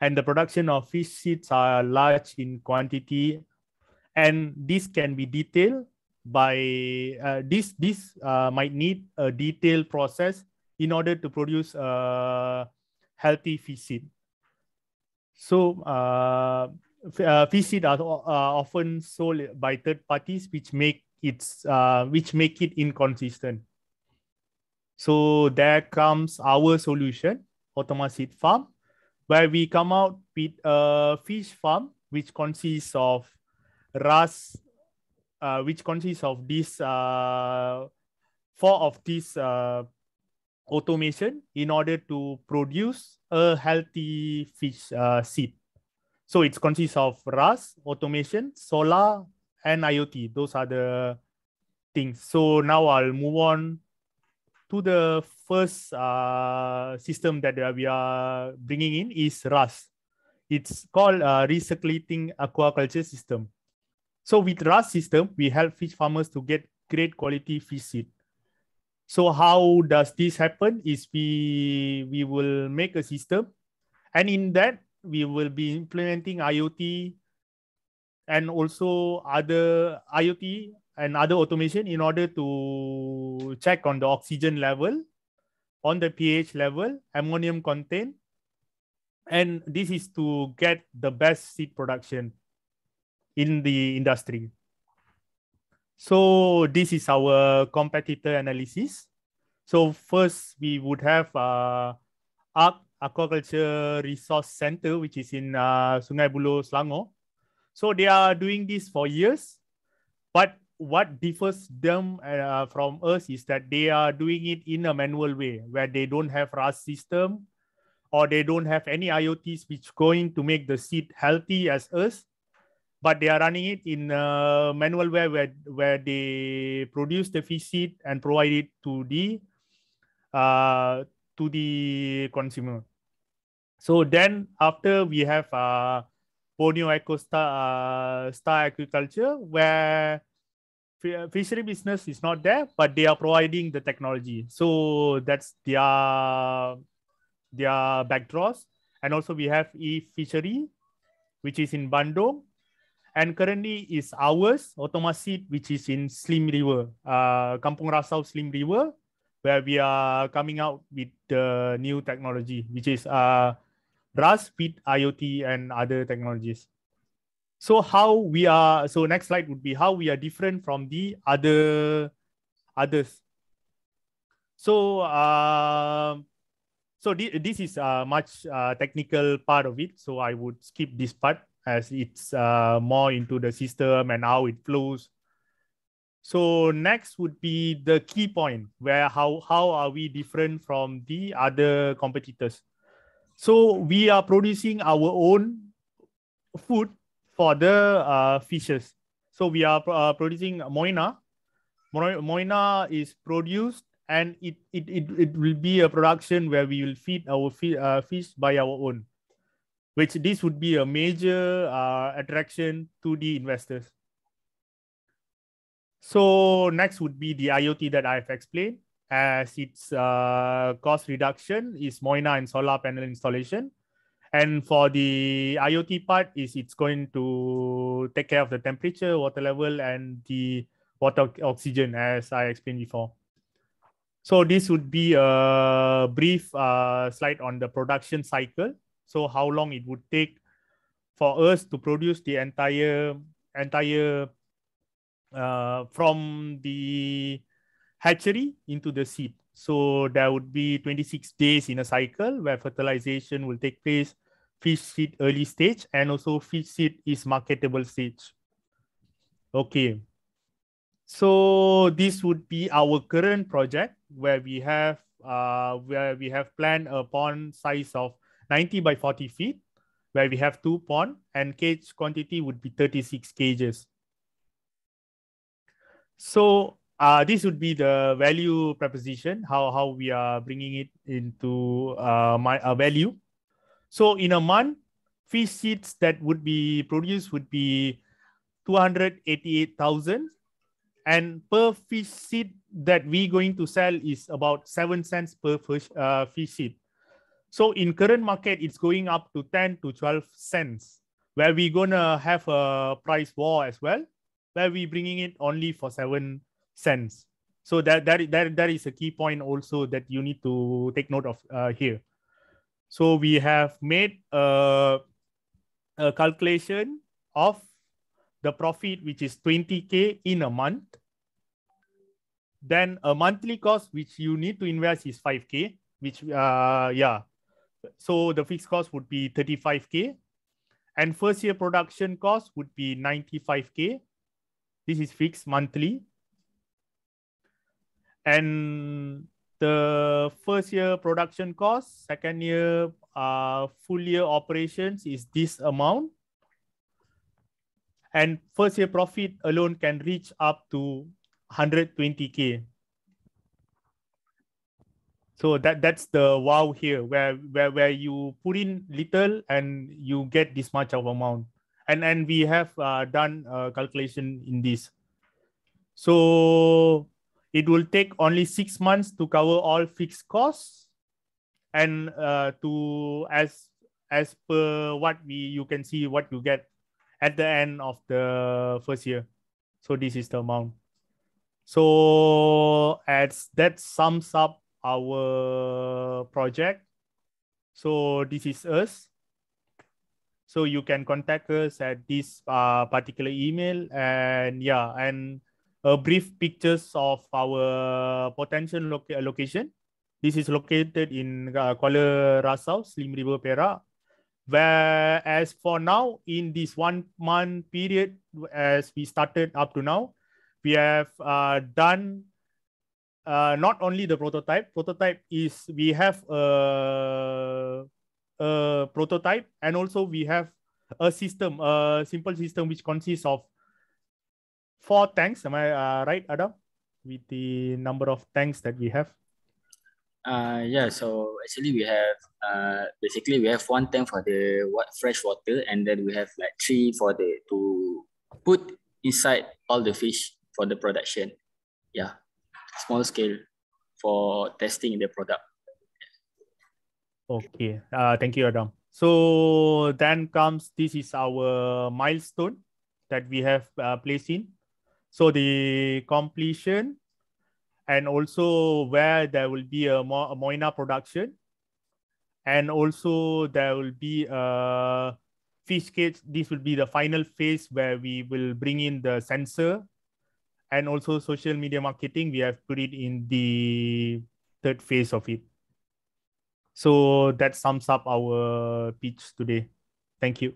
and the production of fish seeds are large in quantity, and this can be detailed by uh, this. This uh, might need a detailed process in order to produce a healthy fish seed. So uh, uh, are uh, often sold by third parties, which make it's uh, which make it inconsistent. So there comes our solution, Automa Seed Farm, where we come out with a fish farm which consists of RAS, uh, which consists of this uh, four of these uh, automation in order to produce a healthy fish uh, seed. So it consists of RAS, automation, solar, and IoT. Those are the things. So now I'll move on to the first uh, system that uh, we are bringing in is RAS. It's called uh, recirculating aquaculture system. So with RAS system, we help fish farmers to get great quality fish seed. So how does this happen? Is we we will make a system, and in that we will be implementing IoT and also other IoT and other automation in order to check on the oxygen level, on the pH level, ammonium content, and this is to get the best seed production in the industry. So this is our competitor analysis. So first we would have uh, ARC Aquaculture Resource Center, which is in uh, Sungai Buloh, Selangor. So they are doing this for years, but what differs them uh, from us is that they are doing it in a manual way where they don't have RAS system or they don't have any IoTs which going to make the seed healthy as us, but they are running it in a manual way where, where they produce the fish seed and provide it to the uh, to the consumer. So then after we have uh, Borneo Eco Star, uh, Star Agriculture where fishery business is not there, but they are providing the technology. So that's their their backdraws. And also we have eFishery, which is in Bandung. And currently is ours, Otomasit, which is in Slim River, uh, Kampung Rasau Slim River, where we are coming out with the new technology, which is uh, RAS with IoT and other technologies. So how we are, so next slide would be how we are different from the other others. So, uh, so th this is a much uh, technical part of it. So I would skip this part as it's uh, more into the system and how it flows. So next would be the key point where how, how are we different from the other competitors? So we are producing our own food for the uh, fishes. So we are uh, producing Moina. Moina is produced and it, it, it, it will be a production where we will feed our fi uh, fish by our own, which this would be a major uh, attraction to the investors. So next would be the IoT that I've explained as its uh, cost reduction is Moina and solar panel installation. And for the IoT part is it's going to take care of the temperature, water level, and the water oxygen as I explained before. So this would be a brief uh, slide on the production cycle. So how long it would take for us to produce the entire entire uh, from the hatchery into the seed. So there would be 26 days in a cycle where fertilization will take place fish seed early stage and also fish seed is marketable stage. Okay. So this would be our current project where we have uh, where we have planned a pond size of 90 by 40 feet, where we have two pond and cage quantity would be 36 cages. So uh, this would be the value proposition, how, how we are bringing it into uh, my uh, value. So in a month, fish seeds that would be produced would be 288,000 and per fish seed that we going to sell is about 7 cents per fish, uh, fish seed. So in current market, it's going up to 10 to 12 cents, where we're gonna have a price war as well, where we're bringing it only for 7 cents. So that, that, that, that is a key point also that you need to take note of uh, here. So we have made a, a calculation of the profit, which is 20K in a month. Then a monthly cost, which you need to invest is 5K, which, uh, yeah. So the fixed cost would be 35K. And first year production cost would be 95K. This is fixed monthly. And the first year production cost, second year uh, full year operations is this amount. And first year profit alone can reach up to 120K. So that, that's the wow here, where, where, where you put in little and you get this much of amount. And, and we have uh, done a calculation in this. So it will take only six months to cover all fixed costs and uh, to as as per what we you can see what you get at the end of the first year so this is the amount so as that sums up our project so this is us so you can contact us at this uh, particular email and yeah and a brief pictures of our potential loca location. This is located in uh, Kuala Rasau, Slim River, Perak. Whereas for now, in this one month period, as we started up to now, we have uh, done uh, not only the prototype. Prototype is we have a, a prototype and also we have a system, a simple system which consists of four tanks. Am I uh, right, Adam? With the number of tanks that we have. Uh, yeah, so actually we have uh, basically we have one tank for the fresh water and then we have like three for the to put inside all the fish for the production. Yeah, small scale for testing the product. Okay, uh, thank you, Adam. So then comes this is our milestone that we have uh, placed in. So the completion and also where there will be a, Mo- a Moina production and also there will be a fish cage. This will be the final phase where we will bring in the sensor and also social media marketing. We have put it in the third phase of it. So that sums up our pitch today. Thank you.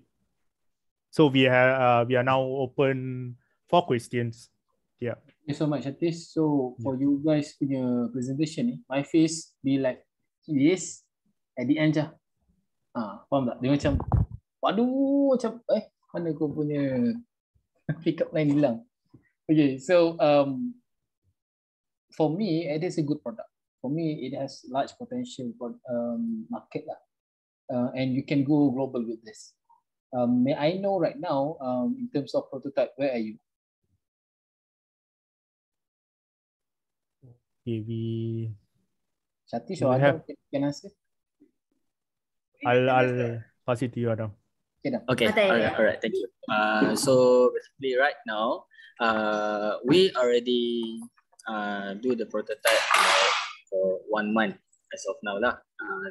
So we have uh, we are now open for questions. Yeah. Thank you so much, Atis. So for you guys punya presentation ni, my face be like this at the end je. Ah, faham tak? Dia macam, waduh, macam, eh, mana kau punya pick up line hilang. Okay, so um, for me, it is a good product. For me, it has large potential for um, market lah. Uh, and you can go global with this. Um, may I know right now, um, in terms of prototype, where are you? Okay, we Satish We or have- Adam can, can answer? I'll I'll pass it to you, Adam. Okay, dah. Okay, Okay. alright, alright, thank you. Uh, so basically right now, uh, we already uh, do the prototype like, for one month as of now lah. Uh,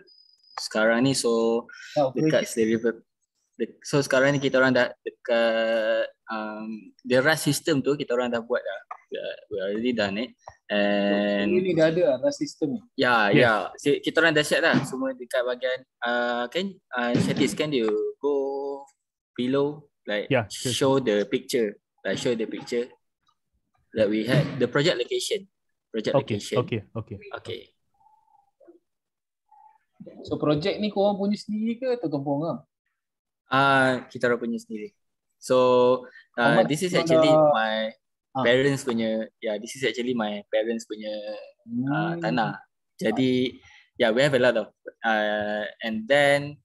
sekarang ni so Oh, dekat Slurry de- so sekarang ni kita orang dah dekat um, the RAS system tu kita orang dah buat dah. We are- We already done it. And Ini dah ada lah sistem ni. Ya, Yes. ya. Si- Kita orang dah siap dah semua dekat bahagian uh, kan uh, Shatis can you go below like Yeah, sure. show the picture like show the picture that we had the project location project Okay, location okay, okay. okay So projek ni korang punya sendiri ke atau kampung orang? uh, kita orang punya sendiri so uh, Muhammad, this is actually my Ah. parents punya yeah this is actually my parents punya uh, Hmm. tanah. Jadi yeah we have a lot of uh, and then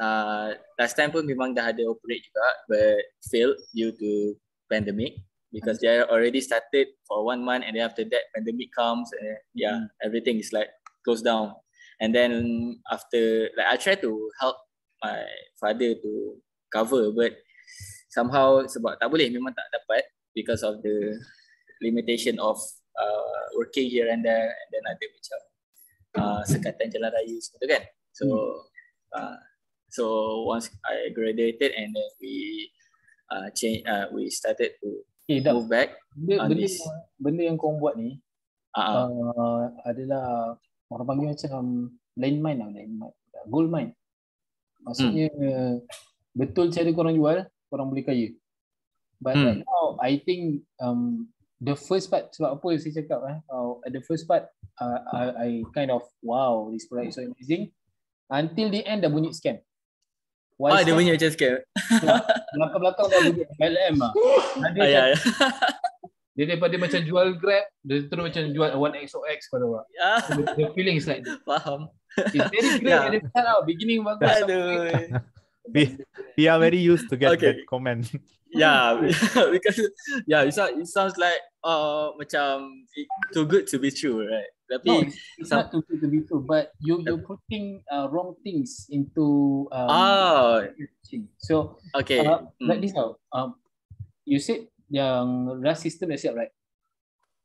uh, last time pun memang dah ada operate juga but failed due to pandemic because they already started for one month and then after that pandemic comes and yeah everything is like closed down. And then after like I try to help my father to cover but somehow sebab tak boleh memang tak dapat because of the limitation of uh, working here and there and then ada macam uh, sekatan jalan raya semua kan? So uh, so once I graduated and then we uh, change uh, we started to Okay, dah. move back Benda, on benda, this benda yang korang buat ni uh, uh, adalah orang panggil macam landmine lah, landmine. Gold mine. Maksudnya betul cara korang jual, korang boleh kaya. But Hmm. right now, I think um, the first part, sebab apa saya cakap eh, uh, the first part, uh, I, I kind of, wow, this product is so amazing. Until the end dah bunyi scam. Oh Why dia scam? punya macam scam Belakang-belakang dah bunyi MLM lah. Ada ah, ya, ya. Dia daripada macam jual Grab, dia terus macam jual 1XOX pada awak. Ah, So, the, the feeling is like that. faham It's very great Yeah. at the start. Beginning bagus. aduh We, we are very used to get Okay. that comment. yeah because yeah it sounds, it sounds like uh macam it, too good to be true right tapi No, it's, some- not too good to be true, but you you're putting uh, wrong things into um, oh so okay uh, Hmm. like this how um you said yang RAS system dah siap right?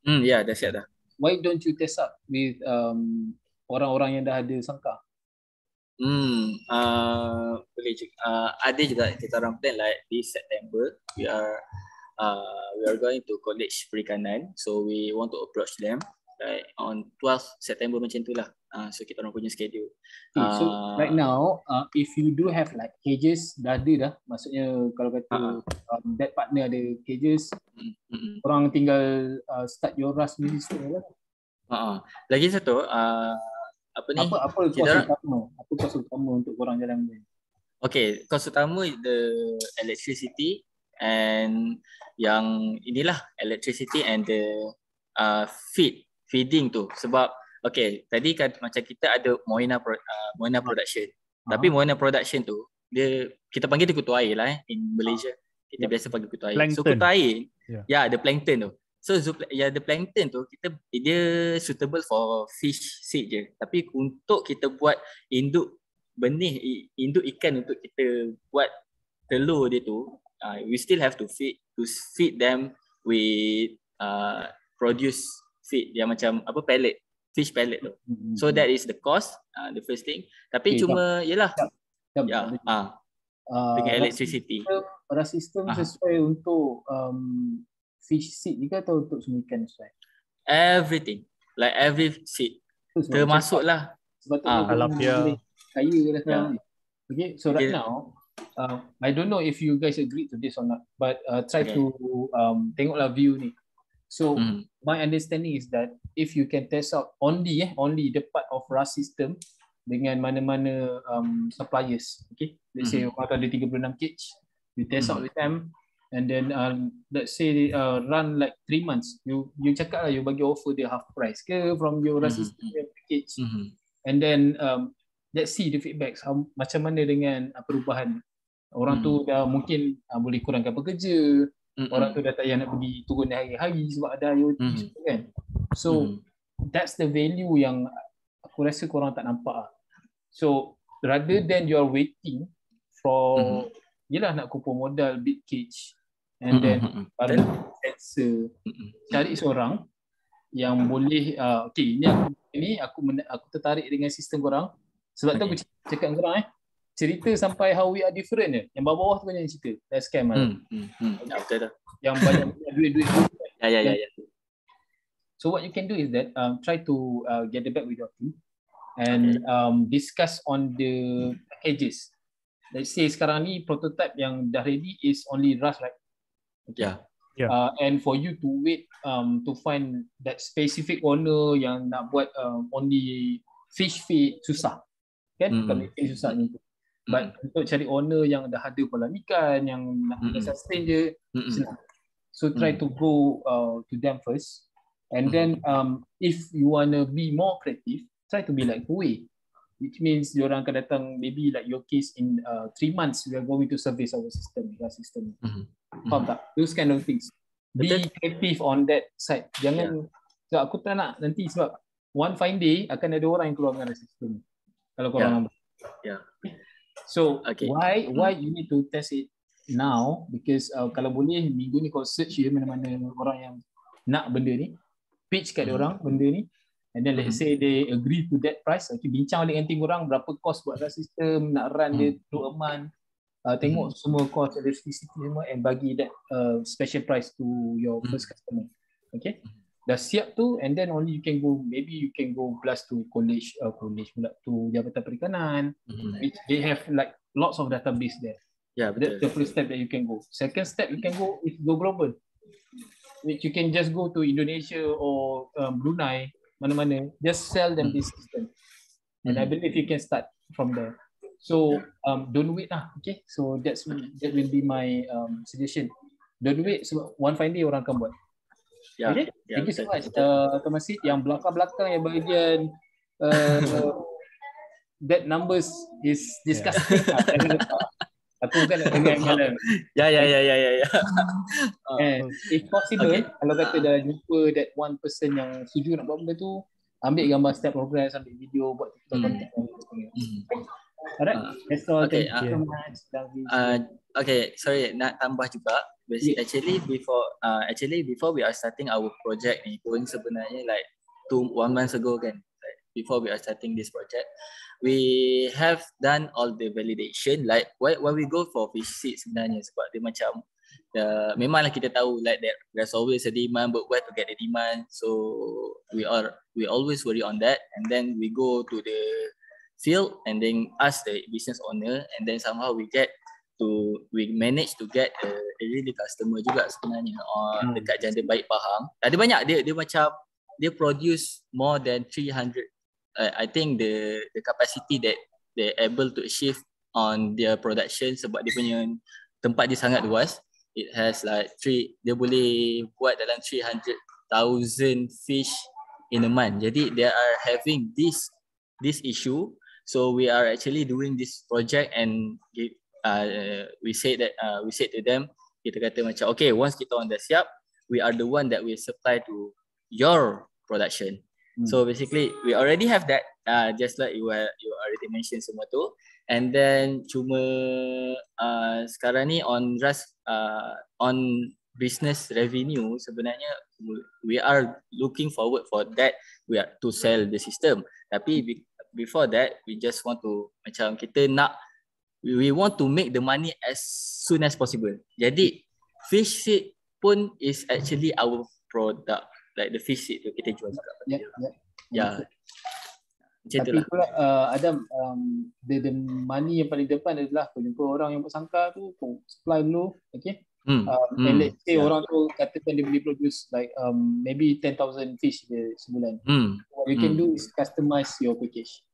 hmm yeah dah siap dah Why don't you test out with um orang-orang yang dah ada sangka? Hmm, uh, boleh juga. Uh, ada juga kita orang plan like di September we are uh, we are going to college perikanan so we want to approach them like on 12 September macam tu lah. Uh, so kita orang punya schedule. Okay, so Ah. right now, uh, if you do have like cages, dah ada dah. Maksudnya kalau kata Ah. um, that partner ada cages, Mm-mm. Orang tinggal uh, start your RAS minister lah. Uh-uh. Lagi satu, uh, apa ni? Apa apa kos Kita utama? Apa kos utama untuk korang jalan ni? Okay, kos utama the electricity and yang inilah electricity and the uh, feed feeding tu. Sebab okay tadi kan macam kita ada Moina pro, uh, Moina production. Tapi Moina production tu dia kita panggil dia kutu air lah eh in Malaysia. Kita Yep. biasa panggil kutu air. So Plankton. kutu air Yeah. ya the plankton tu. So ya the plankton tu kita dia suitable for fish seed je. Tapi untuk kita buat induk benih induk ikan untuk kita buat telur dia tu uh, we still have to feed to feed them with uh, produce feed yang macam apa pellet fish pellet tu so that is the cost uh, the first thing tapi Okay, cuma yalah Jom, ya ah uh, dengan electricity RAS system Ah. sesuai untuk um, fish seed juga atau untuk semua ikan sesuai? everything like every seed Tu sebab termasuklah Sepatutnya Ah. korang Halapia. boleh kaya lah sekarang Yeah. ni. Okay, so right Okay. now, uh, I don't know if you guys agree to this or not, but uh, try Okay. to um, tengoklah view ni. So mm, my understanding is that if you can test out only eh only the part of RAS system dengan mana-mana um, suppliers, okay, let's say Mhm. orang tu ada 36 cage, you test out Mhm. with them, and then um, let's say uh, run like three months, you you cakap lah you bagi offer dia half price ke from your RAS Mhm. system package, mhm, and then um, let's see the feedbacks how, macam mana dengan uh, perubahan orang tu dah mungkin uh, boleh kurangkan pekerja mm, orang tu dah tak payah nak pergi turun hari-hari sebab ada IoT Mhm. semua kan so mhm, that's the value yang aku rasa korang tak nampak lah. so rather than you're waiting for Mhm. yelah nak kumpul modal big cage and then mm, mm, baru sensor mm, mm. cari seorang yang boleh uh, okay ni aku ni aku men- aku tertarik dengan sistem korang sebab tu aku Okay. cakap dengan korang eh cerita sampai how we are different je yang bawah-bawah tu kan yang cerita dah scam lah Mm, mm, mm. Ya, betul tu. yang banyak duit-duit Ya ya ya ya. so what you can do is that um, try to uh, get the back with your team and um, discuss on the packages let's say sekarang ni prototype yang dah ready is only Rust right Ya. Yeah. uh, and for you to wait um, to find that specific owner yang nak buat um, only fish feed susah kan Mm. making susah ni but untuk cari owner yang dah ada kolam ikan yang nak Mm-mm. sustain je Mm, mm. senang so try Mm. to go uh, to them first and Mm. then um, if you wanna be more creative try to be like Huawei which means diorang akan datang maybe like your case in uh, three months we are going to service our system our system Mhm. faham tak those kind of things be Betul. creative on that side jangan sebab aku tak nak nanti sebab one fine day akan ada orang yang keluar dengan sistem kalau korang Yeah. nampak Yeah. So Okay. why Hmm. why you need to test it now because uh, kalau boleh minggu ni kau search je mana-mana orang yang nak benda ni pitch kat Hmm. orang benda ni and then let's Hmm. say they agree to that price okay bincang balik dengan team orang berapa cost buat run system nak run dia Hmm. through a month uh, tengok semua cost electricity semua and bagi that uh, special price to your Hmm. first customer okay dah siap tu and then only you can go maybe you can go plus to college uh, college pula to Jabatan Perikanan. Mhm. which they have like lots of database there. Ya that's the betul. first step that you can go. Second step you can go is go global. Which you can just go to Indonesia or um, Brunei mana-mana. Just sell them this system. And I Mhm. believe you can start from there. So um, don't wait lah okay? So that's that will be my um, suggestion. Don't wait sebab one fine day orang akan buat Ya. okay ya, thank you so much uh, Tuan Masid yang belakang-belakang yang bahagian uh, that numbers is disgusting yeah. aku kan nak dengar yang malam Ya ya ya ya ya ya. Ah, And if possible, Okay. kalau kata dah jumpa that one person yang setuju nak buat benda tu, ambil gambar step progress, ambil video, buat TikTok Hmm. content. Mhm. Alright, Ah, that's all. okay, Thank you so ah, much. Uh, okay, sorry nak tambah juga. Basic, Yeah. actually before uh, actually before we are starting our project ni pun sebenarnya like two one month ago kan. Like, before we are starting this project, we have done all the validation. Like why why we go for fish seed sebenarnya sebab dia macam uh, memanglah kita tahu like that there's always a demand but where to get the demand. So we are we always worry on that and then we go to the field and then ask the business owner and then somehow we get to we manage to get a, a really customer juga sebenarnya or Hmm. dekat janda baik Pahang. Ada banyak dia dia macam dia produce more than 300 uh, I think the the capacity that they able to achieve on their production sebab dia punya tempat dia sangat luas. It has like three dia boleh buat dalam 300,000 fish in a month. Jadi they are having this this issue. So we are actually doing this project and uh, we say that uh, we said to them kita kata macam okay once kita on dah siap we are the one that will supply to your production. Hmm. So basically we already have that uh, just like you were, you already mentioned semua tu and then cuma uh, sekarang ni on ras uh, on business revenue sebenarnya we- are looking forward for that we are to sell the system tapi be- before that we just want to macam kita nak we want to make the money as soon as possible jadi fish seed pun is actually our product like the fish seed tu kita jual juga Ya, ya. ya macam Tapi itulah pula uh, Adam um, the, the money yang paling depan adalah kau jumpa orang yang buat sangkar tu supply dulu okay hmm. um, hmm. and let's say yeah. orang tu katakan dia boleh produce like um, maybe 10,000 fish dia sebulan hmm. what you can Hmm. do is customize your package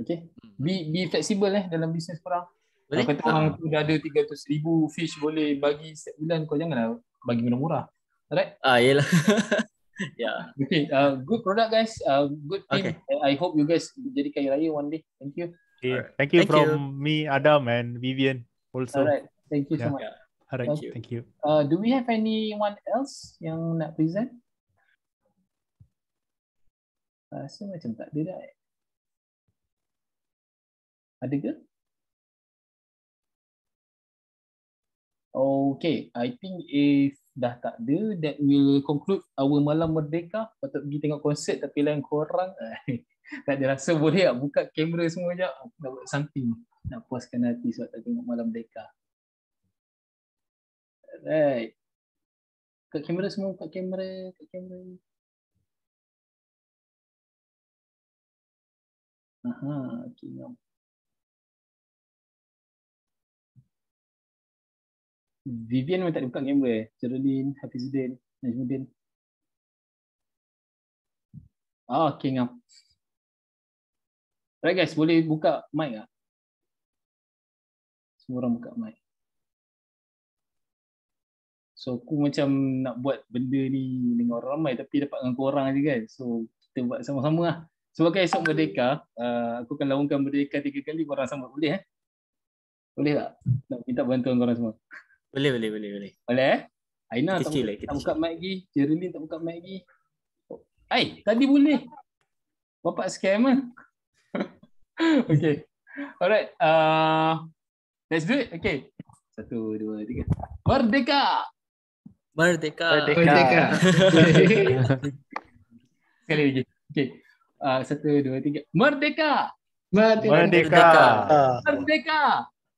okay be be flexible eh dalam bisnes korang Boleh? kalau kata orang tu dah ada 300 ribu fish boleh bagi setiap bulan kau janganlah bagi murah-murah alright ah yelah yeah okay uh, good product guys uh, good team Okay. I hope you guys jadi kaya raya one day thank you Okay, Alright. thank you Thank from you. me, Adam and Vivian also. alright thank you so Yeah. much Alright, Thank you. thank you. Uh, do we have anyone else yang nak present? Rasa macam tak ada dah. Ada ke? Okay, I think if dah tak ada, that will conclude our Malam Merdeka. Patut pergi tengok konsert tapi lain korang. tak ada rasa boleh tak buka kamera semua je. Aku nak buat something. Nak puaskan hati sebab tak tengok Malam Merdeka. Alright. Kat kamera semua, kat kamera, kat kamera. Aha, okay. ngam. Vivian memang tak ada buka kamera eh. Geraldine, Hafizuddin, Najmuddin. Ah, okay ngam. Alright guys, boleh buka mic tak? Semua orang buka mic. So aku macam nak buat benda ni dengan orang ramai tapi dapat dengan korang je kan. So kita buat sama-sama lah. Sebagai esok Merdeka, uh, aku akan laungkan Merdeka tiga kali korang sambut. Boleh eh? Boleh tak? Nak minta bantuan korang semua. Boleh boleh boleh boleh Boleh eh? Aina Kita tak, buka, lah, kita tak buka mic lagi. Jerilyn tak buka mic lagi. Oh, Hai, tadi boleh. Bapak scam lah. okay. Alright. Uh, let's do it. Okay. Satu, dua, tiga. Merdeka! merdeka Merdeka. Sekali lagi. Okay. Uh, satu, dua, tiga. Merdeka! Merdeka. Merdeka. Ah, Merdeka!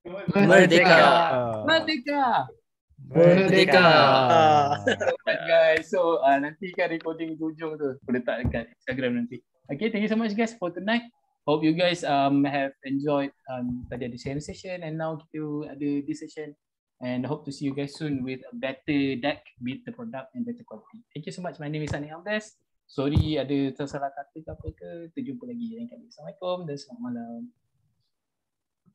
Merdeka Ah. Merdeka! Merdeka. ah. Alright guys, so uh, nanti kan recording tu hujung tu. Aku letak dekat Instagram nanti. Okay, thank you so much guys for tonight. Hope you guys um have enjoyed um tadi ada sharing session and now kita ada this session and hope to see you guys soon with a better deck, better product and better quality. Thank you so much. My name is Ani Alves. Sorry ada tersalah kata ke apa ke. Kita jumpa lagi lain kali. Assalamualaikum dan selamat malam.